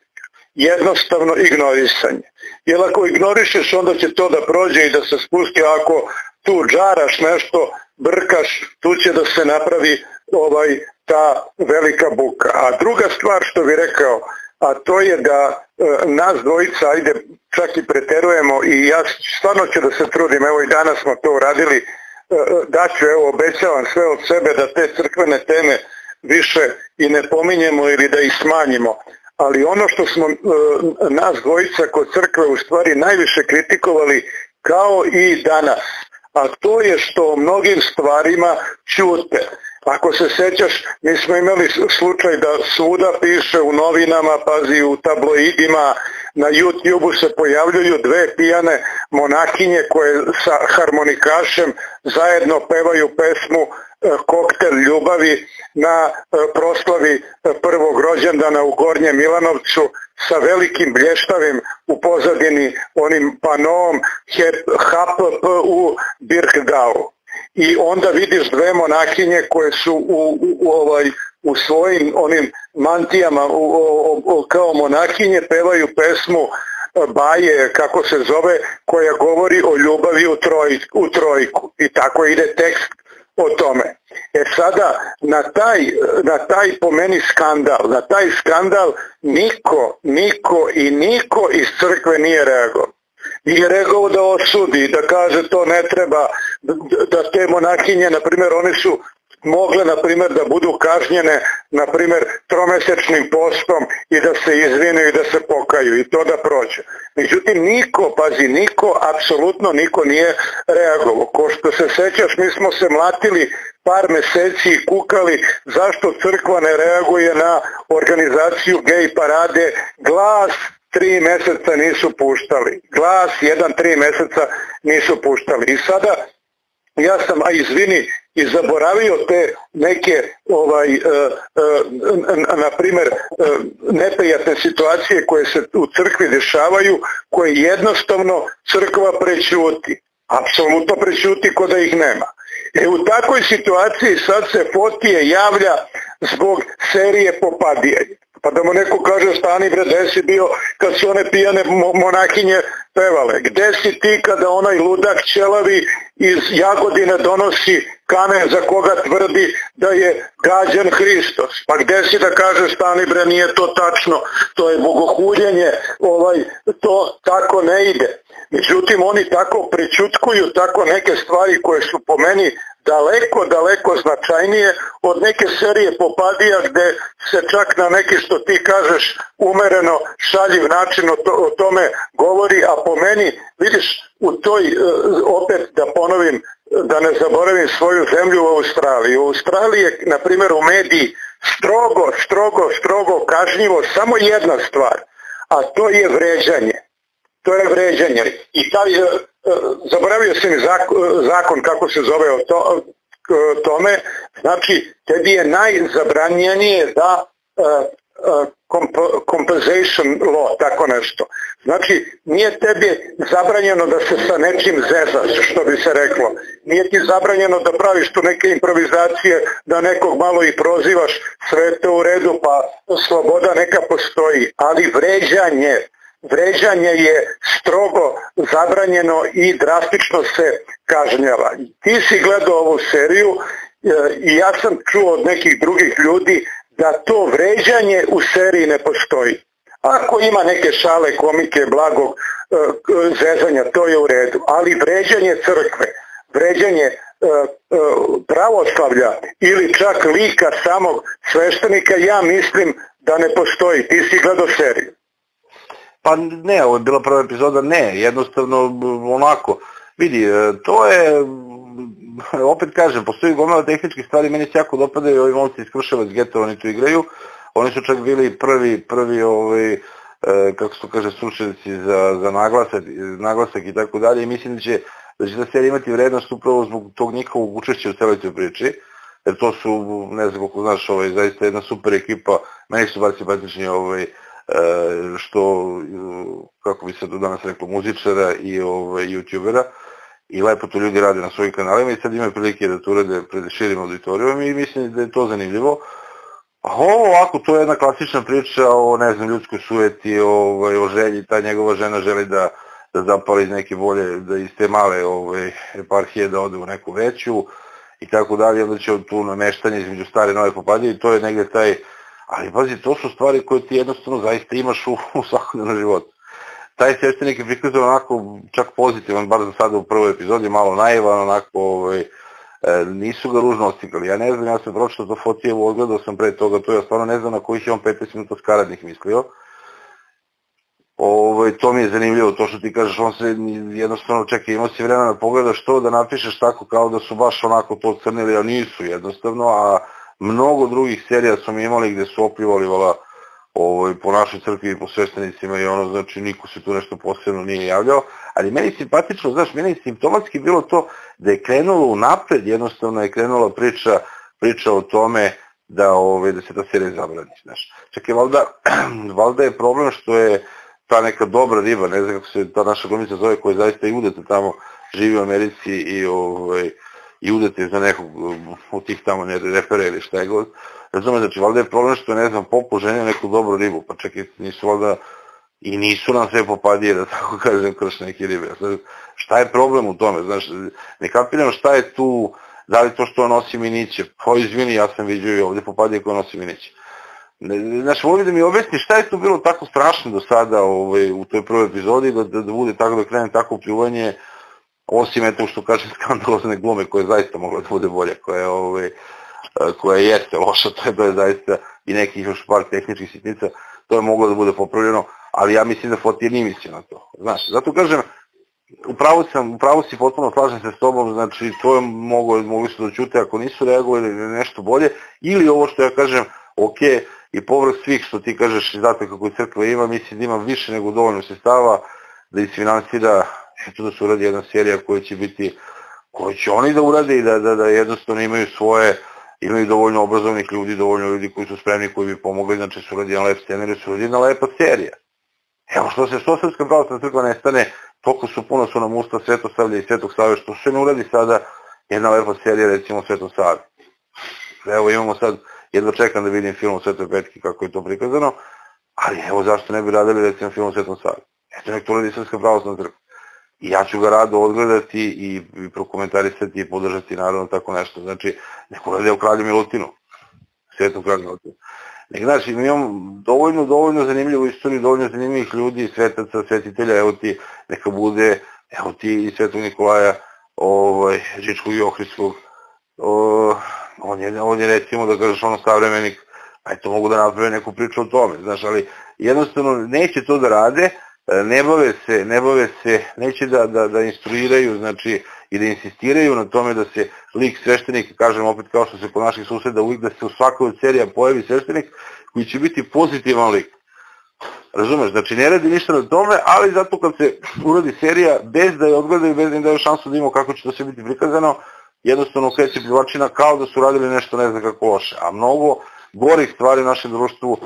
jednostavno ignorisanje. Jer ako ignorišeš onda će to da prođe i da se spusti, ako tu džaraš nešto, brkaš, tu će da se napravi ovaj ta velika buka. A druga stvar što bi rekao, a to je da e, nas dvojica, ajde čak i preterujemo i ja stvarno ću da se trudim, evo i danas smo to uradili, e, e daću, evo obećavam sve od sebe da te crkvene teme više i ne pominjemo ili da ih smanjimo ali ono što smo e, nas dvojica kod crkve u stvari najviše kritikovali kao i danas, a to je što o mnogim stvarima čute. Ako se sećaš, mi smo imali slučaj da svuda piše u novinama, pazi u tabloidima, na YouTube-u se pojavljuju dve pijane monakinje koje sa harmonikašem zajedno pevaju pesmu koktel ljubavi na e, proslavi e, prvog rođendana u Gornjem Milanovcu sa velikim blještavim u pozadini onim panom HPP u Birkgau. I onda vidiš dve monakinje koje su u, u, ovaj, u svojim onim mantijama u, kao monakinje pevaju pesmu Baje, kako se zove, koja govori o ljubavi u, troj, u trojku. I tako ide tekst o tome. E sada, na taj, na taj po meni skandal, na taj skandal niko, niko i niko iz crkve nije reagovao. Nije reagovao da osudi, da kaže to ne treba, da te monakinje, na primjer, oni su mogle, na primjer, da budu kažnjene, na primjer, tromesečnim postom i da se izvine i da se pokaju i to da prođe. Međutim, niko, pazi, niko, apsolutno niko nije reagovao. Ko što se sećaš, mi smo se mlatili par meseci i kukali zašto crkva ne reaguje na organizaciju gej parade. Glas tri meseca nisu puštali. Glas jedan, tri meseca nisu puštali. I sada ja sam, a izvini, i zaboravio te neke ovaj, e, e, na primjer e, neprijatne situacije koje se u crkvi dešavaju koje jednostavno crkva prećuti. Apsolutno prećuti ko da ih nema. E u takvoj situaciji sad se Fotije javlja zbog serije popadijanja. Pa da mu neko kaže stani bre, gde si bio kad su one pijane monakinje pevale? Gde si ti kada onaj ludak ćelavi iz Jagodine donosi kamen za koga tvrdi da je gađan Hristos? Pa gde si da kaže stani bre, nije to tačno, to je bogohuljenje, ovaj, to tako ne ide. Međutim, oni tako prečutkuju tako neke stvari koje su po meni daleko, daleko značajnije od neke serije popadija gde se čak na neki što ti kažeš umereno šaljiv način o tome govori, a po meni vidiš u toj, e, opet da ponovim, da ne zaboravim svoju zemlju u Australiji. U Australiji je, na primjer, u mediji strogo, strogo, strogo kažnjivo samo jedna stvar, a to je vređanje. To je vređanje. I taj, e, e, zaboravio sam zakon, zakon kako se zove o to, tome, znači tebi je najzabranjenije da compensation law, tako nešto. Znači, nije tebi zabranjeno da se sa nečim zezaš, što bi se reklo. Nije ti zabranjeno da praviš tu neke improvizacije, da nekog malo i prozivaš, sve to u redu, pa sloboda neka postoji. Ali vređanje, vređanje je strogo zabranjeno i drastično se kažnjava. Ti si gledao ovu seriju e, i ja sam čuo od nekih drugih ljudi da to vređanje u seriji ne postoji. Ako ima neke šale, komike, blagog e, zezanja, to je u redu, ali vređanje crkve, vređanje e, e, pravoslavlja ili čak lika samog sveštenika, ja mislim da ne postoji. Ti si gledao seriju. Pa ne, ovo je bila prva epizoda, ne, jednostavno onako, vidi, to je opet kažem, postoji gomila tehničkih stvari, meni se jako dopadaju ovi momci iz Kruševac Geto, oni tu igraju, oni su čak bili prvi, prvi ovaj, e, kako se to kaže, stručnjaci za, za naglasak, naglasak i tako dalje. I mislim da će, da će ta serija imati vrednost upravo zbog tog njihovog učešća u celoj toj priči, jer to su, ne znam koliko znaš, ovaj, zaista jedna super ekipa, meni su bar simpatični ovaj, e, što, kako bi se danas reklo, muzičara i ovaj, youtubera, i lepo to ljudi rade na svojim kanalima i sad imaju prilike da to urade pred širim auditorijom i mislim da je to zanimljivo. A ovo ovako, to je jedna klasična priča o, ne znam, ljudskoj sujeti, ovaj, o želji, ta njegova žena želi da, da zapali iz neke bolje, da iz te male ovaj, eparhije da ode u neku veću i tako dalje, onda će tu nameštanje između stare i nove popadije i to je negde taj, ali pazi, to su stvari koje ti jednostavno zaista imaš u, u svakodnevnom životu taj sveštenik je prikazao onako čak pozitivan, bar za sada u prvoj epizodi, malo naivan, onako, ovaj, e, nisu ga ružno ostikali. Ja ne znam, ja sam pročito za Fotijevu, odgledao sam pre toga, to ja stvarno ne znam na kojih je on 15 minuta skaradnih mislio. Ovaj, to mi je zanimljivo, to što ti kažeš, on se jednostavno čeka, imao si vremena da pogledaš to, da napišeš tako kao da su baš onako to crnili, a nisu jednostavno, a mnogo drugih serija smo imali gde su opljivali vala ovaj, po našoj crkvi i po sveštenicima i ono, znači niko se tu nešto posebno nije javljao, ali meni simpatično, znaš, meni simptomatski bilo to da je krenulo u napred, jednostavno je krenula priča, priča o tome da, ovaj, da se ta serija zabrani, znaš. Čak je valjda je problem što je ta neka dobra riba, ne znam kako se ta naša glumica zove, koja zaista i udeta tamo, živi u Americi i, ovaj, i udete za nekog od tih tamo ne, repere ili šta je god, Razume, znači, valjda je problem što, ne znam, popu ženio neku dobru ribu, pa čekaj, nisu valjda, i nisu nam sve popadije, da tako kažem, kroz neke ribe. Šta je problem u tome, znaš, ne kapiram šta je tu, da li to što nosi miniće, pa izvini, ja sam vidio i ovde popadije koje nosi miniće. Znaš, voli da mi objasni šta je tu bilo tako strašno do sada ovaj, u toj prvoj epizodi, da bude tako, da krene tako pljuvanje, osim eto što kažem skandalozne glume koje zaista mogla da bude bolje, koje ovaj, koja jeste loša, to je, to je zaista i nekih još par tehničkih sitnica, to je moglo da bude popravljeno, ali ja mislim da Foti nije mislio na to. Znaš, zato kažem, upravo sam, upravo si potpuno slažem se s tobom, znači to je mogo, mogli su da čute ako nisu reagovali nešto bolje, ili ovo što ja kažem, ok, i povrh svih što ti kažeš zato kako je crkva ima, mislim da ima više nego dovoljno sestava da isfinansira, eto da se uradi jedna serija koja će biti, koju će oni da urade i da, da, da jednostavno imaju svoje imaju dovoljno obrazovnih ljudi, dovoljno ljudi koji su spremni, koji bi pomogli, znači su radi na lep scenarij, su radi na lepa serija. Evo što se što Srpska pravoslavna crkva nestane, toliko su puno su nam usta Svetosavlja i Svetog Save, što se ne uradi sada jedna lepa serija, recimo Svetog Save. Evo imamo sad, jedva čekam da vidim film o Svetoj Petki kako je to prikazano, ali evo zašto ne bi radili recimo film o Svetom Save. Eto nek to uradi Srpska pravoslavna crkva. Ja ću ga rado odgledati i, prokomentarisati i podržati naravno tako nešto. Znači, neko rade u kralju Milutinu, svetom kralju Milutinu. Nek, znači, mi imamo dovoljno, dovoljno zanimljivu istoriju, dovoljno zanimljivih ljudi, svetaca, svetitelja, evo ti, neka bude, evo ti i svetog Nikolaja, ovaj, Žičkog i Ohridskog, o, on, je, recimo da kažeš ono savremenik, to mogu da naprave neku priču o tome, znaš, ali jednostavno neće to da rade, ne bave se, ne bave se, neće da, da, da instruiraju, znači, i da insistiraju na tome da se lik sveštenika, kažem opet kao što se kod naših suseda uvijek da se u svakoj od serija pojavi sveštenik koji će biti pozitivan lik. Razumeš, znači ne radi ništa na tome, ali zato kad se uradi serija bez da je odgledaju, bez da im daju šansu da imamo kako će to sve biti prikazano, jednostavno kreće privlačina kao da su radili nešto ne znam kako loše. A mnogo gorih stvari u našem društvu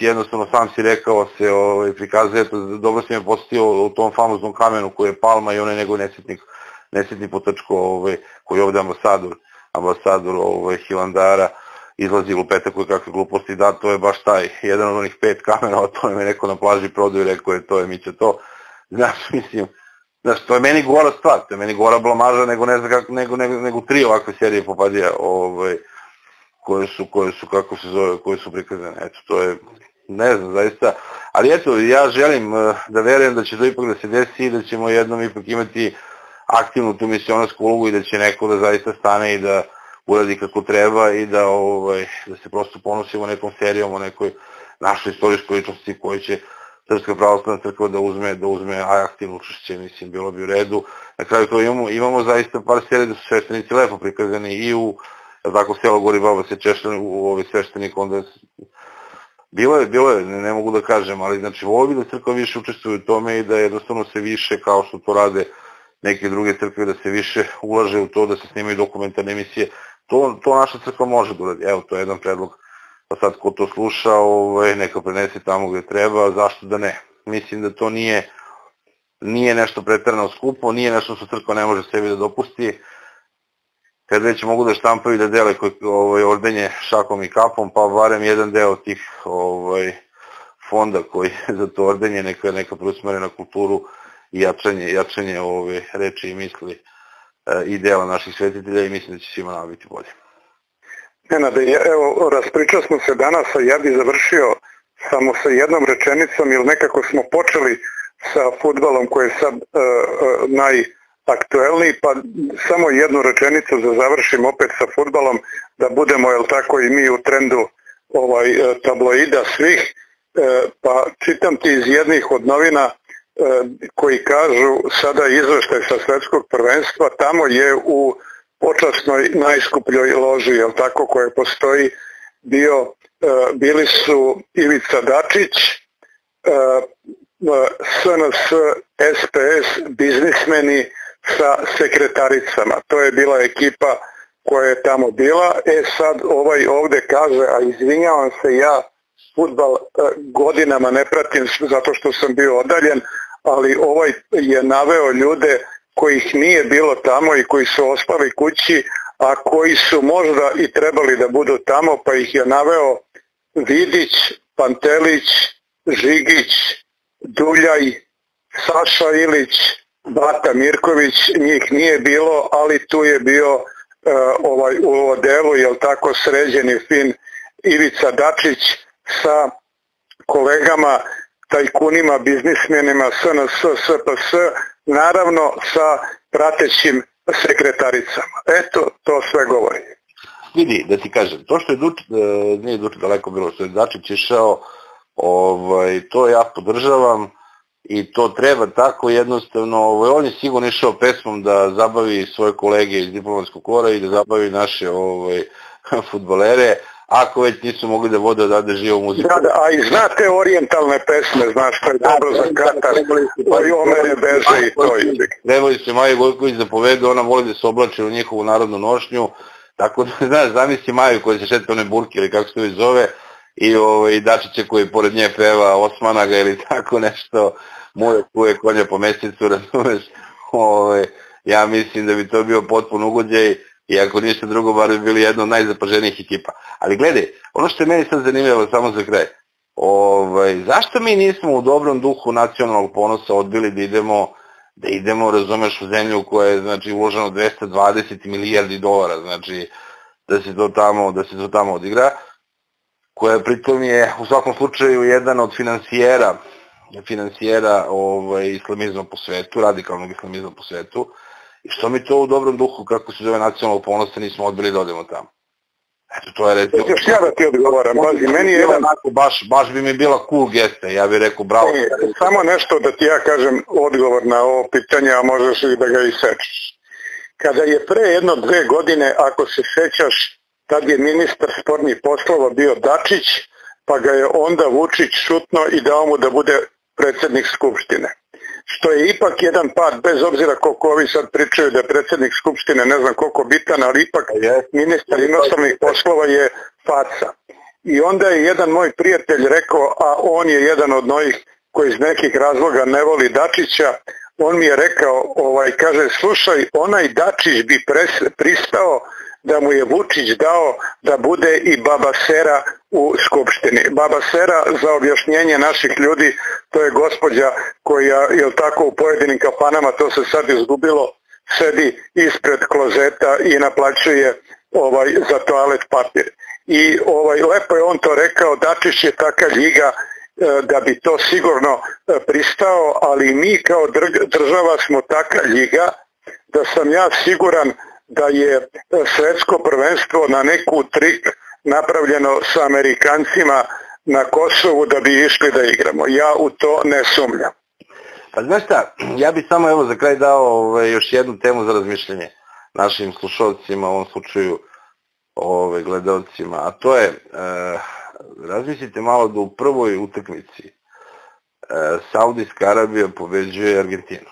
jednostavno sam si rekao se ovaj, prikazuje, dobro si me posetio u tom famoznom kamenu koji je Palma i onaj njegov nesjetnik, nesjetni potrčko ovaj, koji je ovde ambasador, ambasador ovaj, Hilandara, izlazi lupetak koji kakve gluposti, da, to je baš taj, jedan od onih pet kamera, to je me neko na plaži prodao i rekao je to je Mića to. Znaš, mislim, znaš, to je meni gora stvar, to je meni gora blamaža nego ne znam kako, nego tri ovakve serije popadija, ovaj, koje su, koje su, kako se zove, koje su prikazane. Eto, to je, ne znam, zaista, ali eto, ja želim eh, da verujem da će to ipak da se desi i da ćemo jednom ipak imati aktivnu tu misionarsku ulogu i da će neko da zaista stane i da uradi kako treba i da, ovaj, da se prosto ponosimo nekom serijom o nekoj našoj istorijskoj ličnosti koji će Srpska pravoslavna crkva da uzme, da uzme aktivno učešće, mislim, bilo bi u redu. Na kraju to imamo, imamo zaista par serija da su sveštenici lepo prikazani i u tako selo Gori Baba se češljani u ovaj sveštenik, onda bilo je, bilo je, ne, ne mogu da kažem, ali znači volio bi da crkva više učestvuje u tome i da jednostavno se više, kao što to rade neke druge crkve, da se više ulaže u to, da se snimaju dokumentarne emisije. To, to naša crkva može da uradi. Evo, to je jedan predlog. Pa sad ko to sluša, ovaj, neka prenese tamo gde treba, zašto da ne? Mislim da to nije, nije nešto pretrano skupo, nije nešto što crkva ne može sebi da dopusti kad već mogu da štampaju da dele ovaj, ordenje šakom i kapom, pa barem jedan deo tih ovaj, fonda koji za to ordenje neka, neka preusmere na kulturu i jačanje, jačanje ove reči i misli e, i dela naših svetitelja i mislim da će svima nama biti bolje. Nenade, evo, raspričao smo se danas, a ja bih završio samo sa jednom rečenicom, jer nekako smo počeli sa futbalom koji je sad uh, uh, naj aktuelniji, pa samo jednu rečenicu da završim opet sa futbalom, da budemo, jel tako, i mi u trendu ovaj e, tabloida svih, e, pa čitam ti iz jednih od novina e, koji kažu sada izveštaj sa svetskog prvenstva, tamo je u počasnoj najskupljoj loži, jel tako, koja postoji, bio, bili su Ivica Dačić, SNS, SPS, biznismeni, sa sekretaricama. To je bila ekipa koja je tamo bila. E sad ovaj ovde kaže, a izvinjavam se ja, futbal e, godinama ne pratim zato što sam bio odaljen, ali ovaj je naveo ljude kojih nije bilo tamo i koji su ospali kući, a koji su možda i trebali da budu tamo, pa ih je naveo Vidić, Pantelić, Žigić, Duljaj, Saša Ilić, Bata Mirković, njih nije bilo, ali tu je bio uh, ovaj u odelu, jel tako sređeni fin Ivica Dačić sa kolegama, tajkunima, biznismenima SNS, SPS, naravno sa pratećim sekretaricama. Eto, to sve govori. Vidi, da ti kažem, to što je e, nije Duč daleko bilo, što je Dačić išao, ovaj, to ja podržavam, i to treba tako jednostavno, ovaj, on je sigurno išao pesmom da zabavi svoje kolege iz diplomatskog kora i da zabavi naše ovaj, futbolere, ako već nisu mogli da vode odavde živo muziku. Da, da, a i znate orijentalne pesme, znaš, to je da, dobro za Katar, pa i Omer beže i to je. Trebali se Maja Gojković da povedu, ona voli da se oblači u njihovu narodnu nošnju, tako da, znaš, zamisli Maju koja se šeta one burke ili kako se to zove, i ovaj, Dačića koji pored nje peva Osmana ga ili tako nešto, moje kuje konja po mesecu, razumeš, ja mislim da bi to bio potpun ugođaj i ako ništa drugo, bar bi bili jedna od najzapaženijih ekipa. Ali gledaj, ono što je meni sad zanimljivo, samo za kraj, ovaj, zašto mi nismo u dobrom duhu nacionalnog ponosa odbili da idemo da idemo, razumeš, u zemlju koja je znači, uloženo 220 milijardi dolara, znači da se to tamo, da se to tamo odigra koja pritom je u svakom slučaju jedan od financijera financijera ovaj, islamizma po svetu, radikalnog islamizma po svetu, I što mi to u dobrom duhu, kako se zove nacionalnog ponosa, nismo odbili da odemo tamo. Eto, to je recimo... Još ja da ti odgovaram, pazi, meni je jedan... Onako, baš, baš bi mi bila cool gesta, ja bih rekao bravo. Ne, samo nešto da ti ja kažem odgovor na ovo pitanje, a možeš i da ga isečeš. Kada je pre jedno dve godine, ako se sećaš, tad je ministar spornih poslova bio Dačić, pa ga je onda Vučić šutno i dao mu da bude predsednik Skupštine što je ipak jedan pad, bez obzira koliko ovi sad pričaju da je predsednik Skupštine ne znam koliko bitan, ali ipak ministar inostavnih poslova je faca. I onda je jedan moj prijatelj rekao, a on je jedan od novih koji iz nekih razloga ne voli Dačića, on mi je rekao, ovaj, kaže, slušaj, onaj Dačić bi pres, pristao da mu je Vučić dao da bude i Baba Sera u Skupštini. Baba Sera, za objašnjenje naših ljudi, to je gospođa koja, je tako, u pojedinim kafanama, to se sad izgubilo, sedi ispred klozeta i naplaćuje ovaj, za toalet papir. I ovaj, lepo je on to rekao, Dačić je taka ljiga e, da bi to sigurno e, pristao, ali mi kao država smo taka ljiga da sam ja siguran da je svetsko prvenstvo na neku trik napravljeno sa Amerikancima na Kosovu da bi išli da igramo. Ja u to ne sumljam. Pa znaš šta, ja bih samo evo za kraj dao ovaj, još jednu temu za razmišljanje našim slušalcima, u ovom slučaju ove, gledalcima, a to je, e, razmislite malo da u prvoj utakmici e, Saudijska Arabija pobeđuje Argentinu.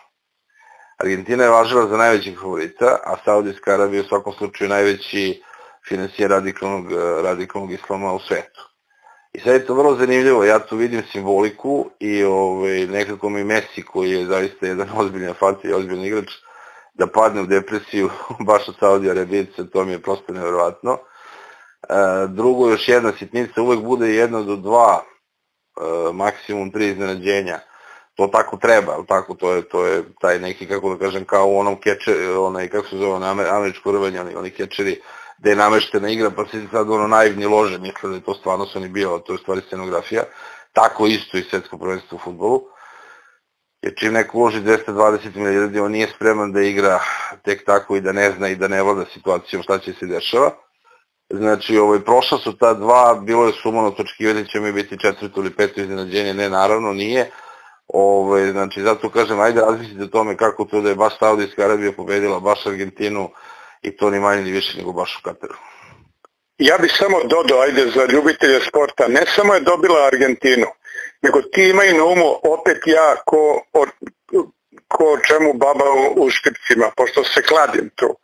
Argentina je važila za najvećih favorita, a Saudijska Arabija je u svakom slučaju najveći financijer radikalnog, radikalnog islama u svetu. I sad je to vrlo zanimljivo, ja tu vidim simboliku i ovaj, nekako mi Messi koji je zaista jedan ozbiljan faci i ozbiljan igrač, da padne u depresiju baš od Saudija Arabijica, to mi je prosto nevjerovatno. E, drugo, još jedna sitnica, uvek bude jedna do dva, e, maksimum tri iznenađenja to tako treba, ali tako, to je, to je taj neki, kako da kažem, kao u onom catcher, onaj, kako se zove, onaj američko rvanje, oni, oni catcheri, gde je nameštena igra, pa se sad ono naivni lože, misle da to stvarno su oni bio, to je stvari scenografija, tako isto i svetsko prvenstvo u futbolu, jer čim neko uloži 220 milijardi, on nije spreman da igra tek tako i da ne zna i da ne vlada situacijom šta će se dešava, Znači, ovaj, prošla su ta dva, bilo je sumano točkivati će mi biti četvrto ili peto iznenađenje, ne, naravno nije, Ove, ovaj, znači, zato kažem, ajde razmislite o tome kako to da je baš Saudijska Arabija pobedila baš Argentinu i to ni manje ni više nego baš u Kataru. Ja bih samo dodao, ajde, za ljubitelje sporta, ne samo je dobila Argentinu, nego ti imaju na umu opet ja ko, o, ko čemu baba u, u štipcima, pošto se kladim tu.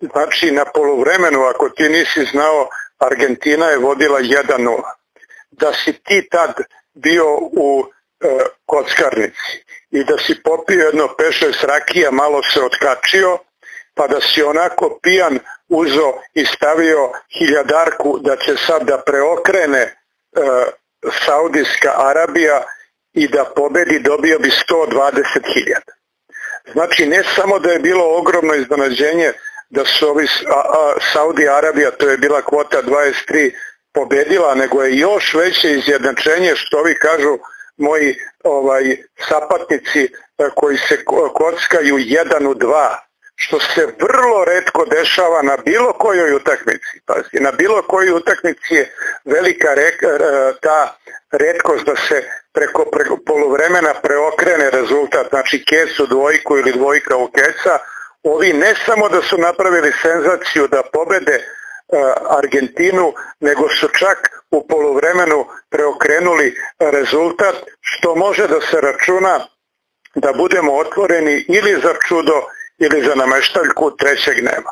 Znači, na polovremenu, ako ti nisi znao, Argentina je vodila 1-0. Da si ti tad bio u kockarnici i da si popio jedno peše s rakija, malo se otkačio, pa da si onako pijan uzo i stavio hiljadarku da će sad da preokrene e, Saudijska Arabija i da pobedi dobio bi 120.000. Znači ne samo da je bilo ogromno iznenađenje da su ovi Saudi Arabija, to je bila kvota 23, pobedila, nego je još veće izjednačenje što ovi kažu moji ovaj sapatnici e, koji se kockaju jedan u dva, što se vrlo redko dešava na bilo kojoj utakmici. Pazi, na bilo kojoj utakmici je velika re, e, ta redkost da se preko, preko poluvremena preokrene rezultat, znači kesu dvojku ili dvojka u kesa, ovi ne samo da su napravili senzaciju da pobede Argentinu, nego su čak u polovremenu preokrenuli rezultat, što može da se računa da budemo otvoreni ili za čudo ili za nameštaljku trećeg nema.